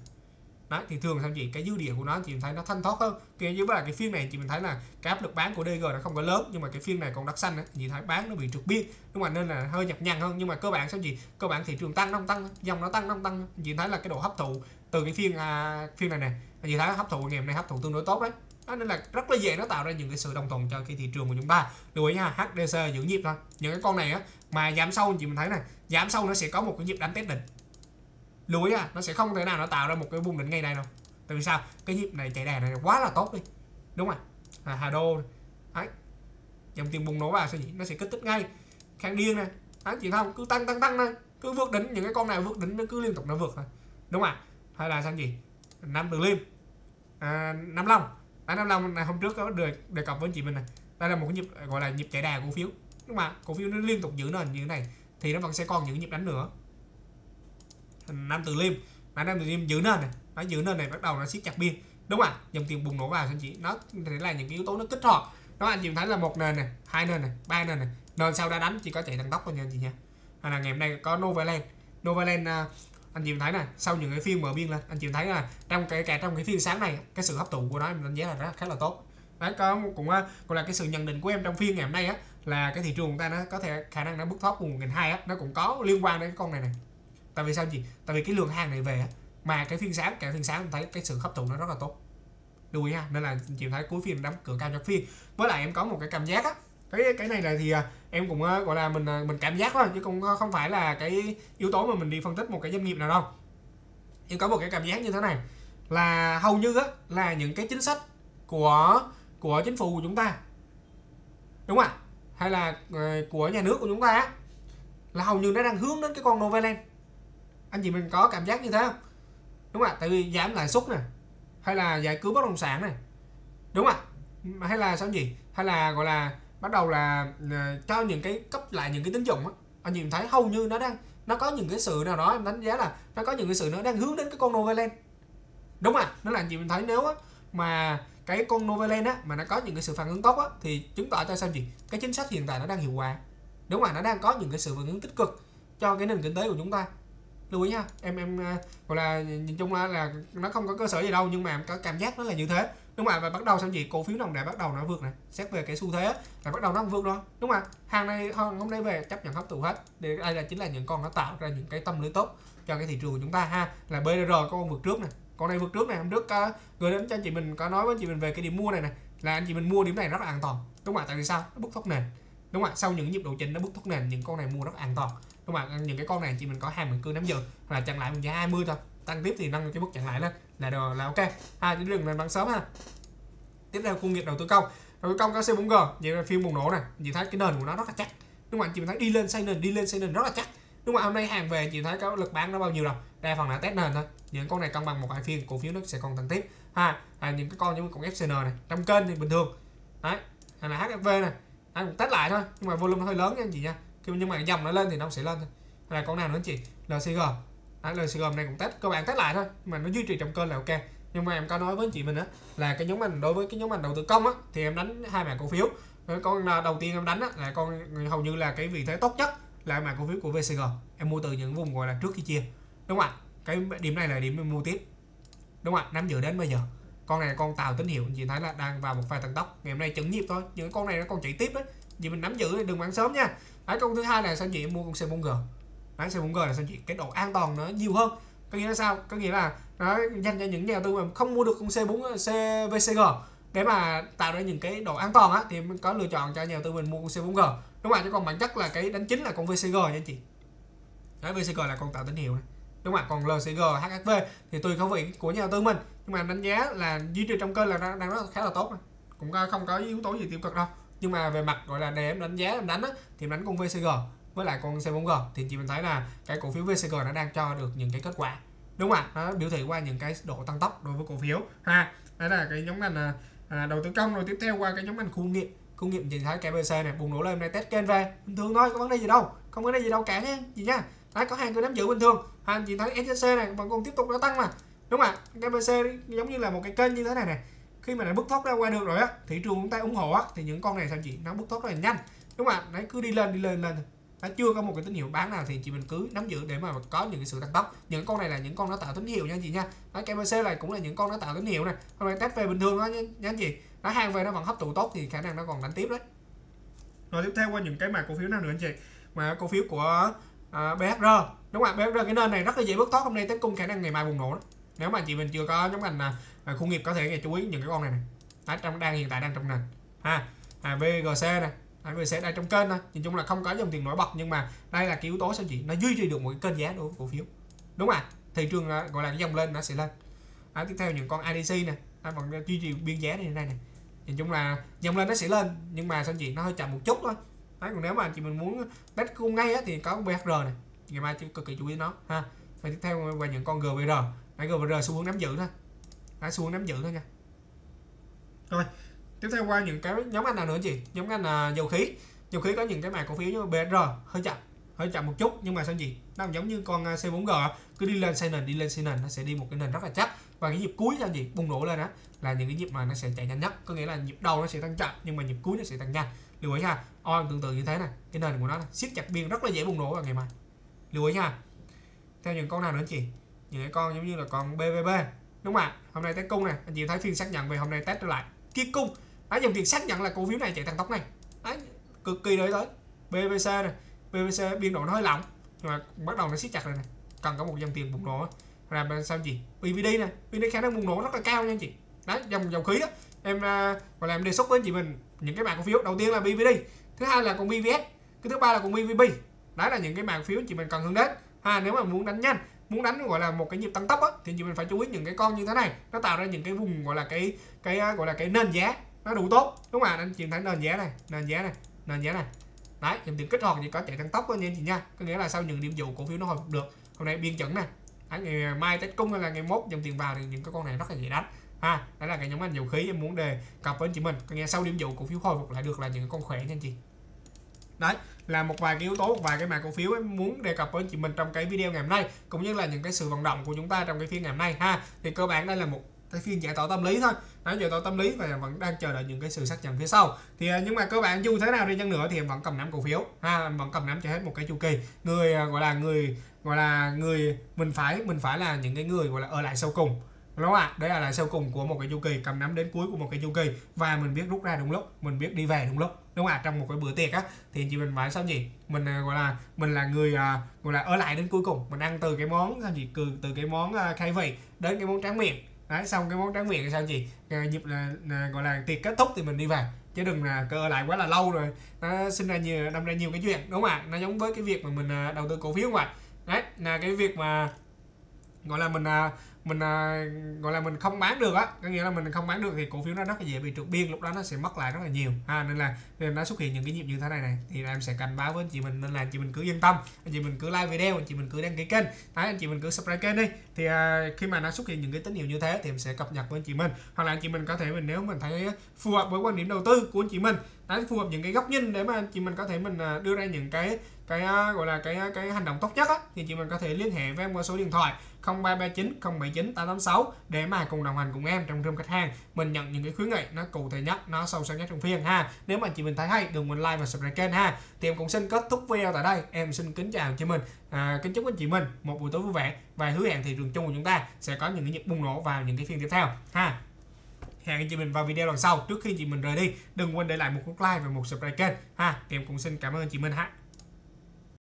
đấy thì thường sao chị? Cái dư địa của nó chị thấy nó thanh thoát hơn. Thì như là cái phiên này chị mình thấy là cái áp lực bán của DG nó không có lớn nhưng mà cái phiên này còn đất xanh ấy, chị thấy bán nó bị trượt biên. Đúng không nên là hơi nhập nhằn hơn. Nhưng mà cơ bản sao chị? Cơ bản thị trường tăng nó tăng dòng nó tăng nó tăng. Chị thấy là cái độ hấp thụ từ cái phiên à, phiên này này chị thấy hấp thụ ngày hôm nay hấp thụ tương đối tốt đấy. Đó, nên là rất là dễ nó tạo ra những cái sự đồng thuận cho cái thị trường của chúng ta. Lưu ý nha HDC giữ nhịp thôi. Những cái con này á mà giảm sâu chị mình thấy này giảm sâu nó sẽ có một cái nhịp đánh test đỉnh lưu ý à nó sẽ không thể nào nó tạo ra một cái vùng đỉnh ngay đây đâu. Tại vì sao? Cái nhịp này chạy đà này quá là tốt đi. Đúng không à, hà đô đấy. Dòng tiền bùng nổ vào sẽ nó sẽ kích thích ngay. Khang điên này. Đấy chị không cứ tăng tăng tăng này cứ vượt đỉnh những cái con này vượt đỉnh nó cứ liên tục nó vượt thôi. Đúng không ạ? Hay là sao gì năm từ liêm. À, năm long. À, năm long này hôm trước có đề, đề cập với chị mình này. Đây là một cái nhịp gọi là nhịp chạy đà cổ phiếu. Đúng không ạ? Cổ phiếu nó liên tục giữ nền như thế này thì nó vẫn sẽ còn những nhịp đánh nữa nam từ liêm. Mà nam từ liêm giữ nền này, nó giữ nền này bắt đầu nó siết chặt biên. Đúng không ạ? Dòng tiền bùng nổ vào anh chị. Nó thể là những cái yếu tố nó kích hoạt. Đó anh chị thấy là một nền này, hai nền này, ba nền này, nền sau đã đánh chỉ có chạy tăng tốc thôi nha anh chị nha. Hay là ngày hôm nay có Novaland. Novaland à, anh chị thấy này sau những cái phiên mở biên lên, anh chị thấy là trong cái, cả trong cái phiên sáng này, cái sự hấp thụ của nó em đánh giá là rất, khá là tốt. Đấy, có cũng à, cũng là cái sự nhận định của em trong phiên ngày hôm nay á, là cái thị trường của ta nó có thể, khả năng nó bước thoát vùng nghìn hai á, nó cũng có liên quan đến cái con này này tại vì sao gì tại vì cái lượng hàng này về mà cái phiên sáng, cả phiên sáng thấy cái sự hấp thụ nó rất là tốt. Lưu ý ha, nên là chị thấy cuối phiên đóng cửa cao cho phiên. Với lại em có một cái cảm giác á, cái cái này là thì à, em cũng à, gọi là mình à, mình cảm giác thôi, chứ cũng không phải là cái yếu tố mà mình đi phân tích một cái doanh nghiệp nào đâu. Em có một cái cảm giác như thế này, là hầu như á, là những cái chính sách của của chính phủ của chúng ta, đúng không ạ? Hay là ờ, của nhà nước của chúng ta á, là hầu như nó đang hướng đến cái con Novaland anh chị mình có cảm giác như thế không? Đúng không ạ? Tại vì giảm lãi suất này hay là giải cứu bất động sản này đúng không ạ? Hay là sao gì hay là, gọi là, bắt đầu là ờ, cho những cái, cấp lại những cái tín dụng á. Anh chị thấy hầu như nó đang, nó có những cái sự nào đó em đánh giá là nó có những cái sự nó đang hướng đến cái con Novaland. Đúng không ạ? Nó là anh chị mình thấy nếu á mà cái con Novaland á mà nó có những cái sự phản ứng tốt á, thì chứng tỏ cho sao gì cái chính sách hiện tại nó đang hiệu quả. Đúng không ạ? Nó đang có những cái sự phản ứng tích cực cho cái nền kinh tế của chúng ta lưu ý ha em em à, gọi là nhìn chung là, là nó không có cơ sở gì đâu nhưng mà em có cảm giác nó là như thế. Đúng không ạ? Và bắt đầu xong gì cổ phiếu đồng đã bắt đầu nó vượt này xét về cái xu thế là bắt đầu nó vượt rồi đúng không ạ? Hàng này hôm nay về chấp nhận hấp thụ hết. Để đây là chính là những con nó tạo ra những cái tâm lý tốt cho cái thị trường của chúng ta ha. Là BR có con vượt trước này con này vượt trước này hôm trước có gửi đến cho anh chị mình có nói với anh chị mình về cái điểm mua này này là anh chị mình mua điểm này rất là an toàn. Đúng không ạ? Tại vì sao? Nó bút thốc nền đúng không ạ? Sau những nhịp độ chỉnh nó bứt thúc nền những con này mua rất an toàn. Đúng không ạ? những cái con này chỉ mình có hai mình cư nắm giờ là chặn lại mình giá 20 thôi. Tăng tiếp thì nâng cái mức chặn lại lên là đồ là ok. Hai cái đường lên bán sớm ha. Tiếp theo khu nghiệp đầu tư công. Đầu tư công có C4G vậy là phim bùng nổ này chị thấy cái nền của nó rất là chắc. Đúng không ạ? chị thấy đi lên xây nền đi lên xây nền rất là chắc. Đúng không hôm nay hàng về chị thấy cái lực bán nó bao nhiêu rồi? đa phần là test nền thôi. Những con này cân bằng một hai phiên cổ phiếu nó sẽ còn tăng tiếp. Ha à, những cái con như con FCN này trong kênh thì bình thường. Đấy hay là HFV này à, tách lại thôi nhưng mà volume hơi lớn nha anh chị nha. Nhưng mà dòng nó lên thì nó sẽ lên thôi. Là con nào nữa anh chị? LCG à, LCG này cũng test cơ bản test lại thôi nhưng mà nó duy trì trong cơn là ok. Nhưng mà em có nói với anh chị mình á là cái nhóm mình đối với cái nhóm mình đầu tư công á thì em đánh hai mảng cổ phiếu. Con à, đầu tiên em đánh á, là con hầu như là cái vị thế tốt nhất là mảng cổ phiếu của VCG em mua từ những vùng gọi là trước khi chia. Đúng không ạ? Cái điểm này là điểm em mua tiếp. Đúng không ạ? Nắm giữ đến bây giờ con này con tàu tín hiệu chị thấy là đang vào một pha tăng tốc ngày hôm nay chấn nhịp thôi những con này nó còn chạy tiếp đấy vì mình nắm giữ đừng bán sớm nha. Đấy, con thứ hai là sao chị mua con C4G đấy C4G là sao chị? Cái độ an toàn nó nhiều hơn. Có nghĩa là sao? Có nghĩa là nó dành cho những nhà tư mà không mua được con C4 CVCG để mà tạo ra những cái độ an toàn á, thì mình có lựa chọn cho nhà tư mình mua con C4G đúng không ạ chứ còn bản chất là cái đánh chính là con VCG nha anh chị. Đấy VCG là con tạo tín hiệu này đúng không ạ? Còn LCG HHV thì tùy khẩu vị của nhà đầu tư mình. Nhưng mà đánh giá là duy trì trong kênh là đang rất khá là tốt cũng không có yếu tố gì tiêu cực đâu. Nhưng mà về mặt gọi là để em đánh giá em đánh á, thì em đánh con VCG với lại con C4G thì chị mình thấy là cái cổ phiếu VCG nó đang cho được những cái kết quả. Đúng không ạ? Nó biểu thị qua những cái độ tăng tốc đối với cổ phiếu. Ha đấy là cái nhóm ngành à, à, đầu tư công. Rồi tiếp theo qua cái nhóm ngành khu nghiệp. Khu nghiệp chị thấy KBC này bùng nổ lên hôm nay test kênh về. Bình thường thôi có vấn đề gì đâu. Không có vấn đề gì đâu cả nhé gì nha đấy có hàng cứ nắm giữ bình thường. Anh chị thấy SCC này vẫn còn tiếp tục nó tăng mà. Đúng không ạ? KBC giống như là một cái kênh như thế này này khi mà nó bứt thoát ra qua được rồi á thị trường chúng ta ủng hộ á thì những con này sao chị? Nó bứt thoát rất là nhanh. Đúng không ạ? Đấy cứ đi lên đi lên lên. Nó chưa có một cái tín hiệu bán nào thì chị mình cứ nắm giữ để mà có những cái sự tăng tốc. Những con này là những con nó tạo tín hiệu nha chị nha. Đấy KBC này cũng là những con nó tạo tín hiệu này hôm nay test về bình thường đó nha, nha anh chị. Nó hàng về nó vẫn hấp thụ tốt thì khả năng nó còn đánh tiếp đấy. Rồi tiếp theo qua những cái mà cổ phiếu nào nữa anh chị? Mà cổ phiếu của à, BHR đúng không ạ BHR cái nền này rất là dễ bước thoát hôm nay tới cung khả năng ngày mai bùng nổ đó. nếu mà chị mình chưa có giống ngành à, à, khu nghiệp có thể nghe chú ý những cái con này này. Đấy, trong đang hiện tại đang trong nền. Ha à, VGC này. À, VGC đang trong kênh thôi. Nhìn chung là không có dòng tiền nổi bật nhưng mà đây là cái yếu tố sao chị? Nó duy trì được một cái kênh giá đối với cổ phiếu. Đúng không ạ thị trường à, gọi là cái dòng lên nó sẽ lên. À, tiếp theo những con IDC này. Nó vẫn duy trì biên giá như này này. Nhìn chung là dòng lên nó sẽ lên nhưng mà sao chị? Nó hơi chậm một chút thôi. Đấy, còn nếu mà chị mình muốn test cung ngay á, thì có BHR này. Ngày mai cực kỳ chú ý nó ha. Và tiếp theo qua những con GVR Đấy, GVR xu hướng nắm giữ thôi. Đấy, xu hướng nắm giữ thôi nha. Rồi tiếp theo qua những cái nhóm ngành nào nữa chị? Nhóm ngành là dầu khí. Dầu khí có những cái mã cổ phiếu như BR hơi chậm hơi chậm một chút nhưng mà sao gì nó giống như con à, C4G cứ đi lên xây nền đi lên xây nền nó sẽ đi một cái nền rất là chắc và cái nhịp cuối là gì? Bùng nổ lên á, là những cái nhịp mà nó sẽ chạy nhanh nhất. Có nghĩa là nhịp đầu nó sẽ tăng chậm, nhưng mà nhịp cuối nó sẽ tăng nhanh. Lưu ý ha. On tương tự như thế này. Cái nền của nó siết chặt biên rất là dễ bùng nổ vào ngày mai. Lưu ý nha theo những con nào nữa chị? Những cái con giống như là con bbb đúng không ạ? Hôm nay test cung này anh chị thấy phiên xác nhận về hôm nay test trở lại. Kia cung. Á, dòng tiền xác nhận là cổ phiếu này chạy tăng tốc này. Đấy cực kỳ đợi tới. BVC này BVC biên độ nó hơi lỏng, nhưng mà bắt đầu nó siết chặt rồi này cần có một dòng tiền bùng nổ làm sao gì PVD này PVD khả năng bùng nổ rất là cao nha anh chị. Đấy dòng dòng khí đó. Em à, uh, gọi là em đề xuất với anh chị mình những cái mã cổ phiếu đầu tiên là BVD thứ hai là con BVS cái thứ ba là con BVB. Đấy là những cái mã phiếu chị mình cần hướng đến. Ha nếu mà muốn đánh nhanh muốn đánh gọi là một cái nhịp tăng tốc á thì chị mình phải chú ý những cái con như thế này. Nó tạo ra những cái vùng gọi là cái cái à, gọi là cái nền giá nó đủ tốt. Đúng không ạ? Anh chị thấy nền giá này nền giá này nền giá này. Đấy dòng tiền kích hoạt thì có chạy tăng tốc nha anh chị nha. Có nghĩa là sau những điểm dụ cổ phiếu nó hồi phục được hôm nay biên chuẩn này đấy, ngày à, mai tết cung hay là ngày mốt dòng tiền vào thì những cái con này rất là dễ đánh. Ha đó là cái nhóm ngành dầu khí em muốn đề cập với anh chị mình. Có nghe sau điểm dụ cổ phiếu hồi phục lại được là những con khỏe nha anh chị. Đấy là một vài cái yếu tố một vài cái mã cổ phiếu em muốn đề cập với chị mình trong cái video ngày hôm nay cũng như là những cái sự vận động của chúng ta trong cái phiên ngày hôm nay. Ha thì cơ bản đây là một cái phiên giải tỏa tâm lý thôi. Nó giải tỏa tâm lý và vẫn đang chờ đợi những cái sự xác nhận phía sau. Thì à, nhưng mà cơ bản dù thế nào đi chăng nữa thì em vẫn cầm nắm cổ phiếu. Ha, em vẫn cầm nắm cho hết một cái chu kỳ. Người à, gọi là người, gọi là người mình phải mình phải là những cái người gọi là ở lại sau cùng. Đúng không ạ? Đấy là lại sau cùng của một cái chu kỳ, cầm nắm đến cuối của một cái chu kỳ. Và mình biết rút ra đúng lúc, mình biết đi về đúng lúc. Đúng không ạ? Trong một cái bữa tiệc á, thì chị mình phải sao gì mình à, gọi là, mình là người gọi là ở lại đến cuối cùng. Mình ăn từ cái món, sao gì từ từ cái món khai vị đến cái món tráng miệng đấy xong cái món tráng miệng sao chị? Ờ, Dịp là, là gọi là tiệc kết thúc thì mình đi về chứ đừng là cơ lại quá là lâu rồi. Nó sinh ra nhiều đâm ra nhiều cái chuyện đúng không ạ? Nó giống với cái việc mà mình à, đầu tư cổ phiếu vậy đấy là cái việc mà gọi là mình à, mình à, gọi là mình không bán được á có nghĩa là mình không bán được thì cổ phiếu nó rất là dễ bị trượt biên lúc đó nó sẽ mất lại rất là nhiều. Ha nên là nên nó xuất hiện những cái nhịp như thế này này thì em sẽ cảnh báo với anh chị mình nên là anh chị mình cứ yên tâm. Anh chị mình cứ like video anh chị mình cứ đăng ký kênh. Đấy anh chị mình cứ subscribe kênh đi. Thì à, khi mà nó xuất hiện những cái tín hiệu như thế thì em sẽ cập nhật với anh chị mình. Hoặc là anh chị mình có thể mình nếu mình thấy phù hợp với quan điểm đầu tư của anh chị mình đấy phù hợp những cái góc nhìn để mà anh chị mình có thể mình à, đưa ra những cái cái à, gọi là cái à, cái hành động tốt nhất á, thì chị mình có thể liên hệ với em qua số điện thoại 0339 079 886 để mà cùng đồng hành cùng em trong room khách hàng. Mình nhận những cái khuyến nghị nó cụ thể nhất nó sâu sắc nhất trong phiên ha. Nếu mà chị mình thấy hay đừng quên like và subscribe kênh ha. Thì em cũng xin kết thúc video tại đây. Em xin kính chào chị mình à, kính chúc anh chị mình một buổi tối vui vẻ và hứa hẹn thị trường chung của chúng ta sẽ có những cái nhịp bùng nổ vào những cái phiên tiếp theo ha. Hẹn anh chị mình vào video lần sau trước khi chị mình rời đi. Đừng quên để lại một nút like và một subscribe kênh ha. Thì em cũng xin cảm ơn chị mình ha.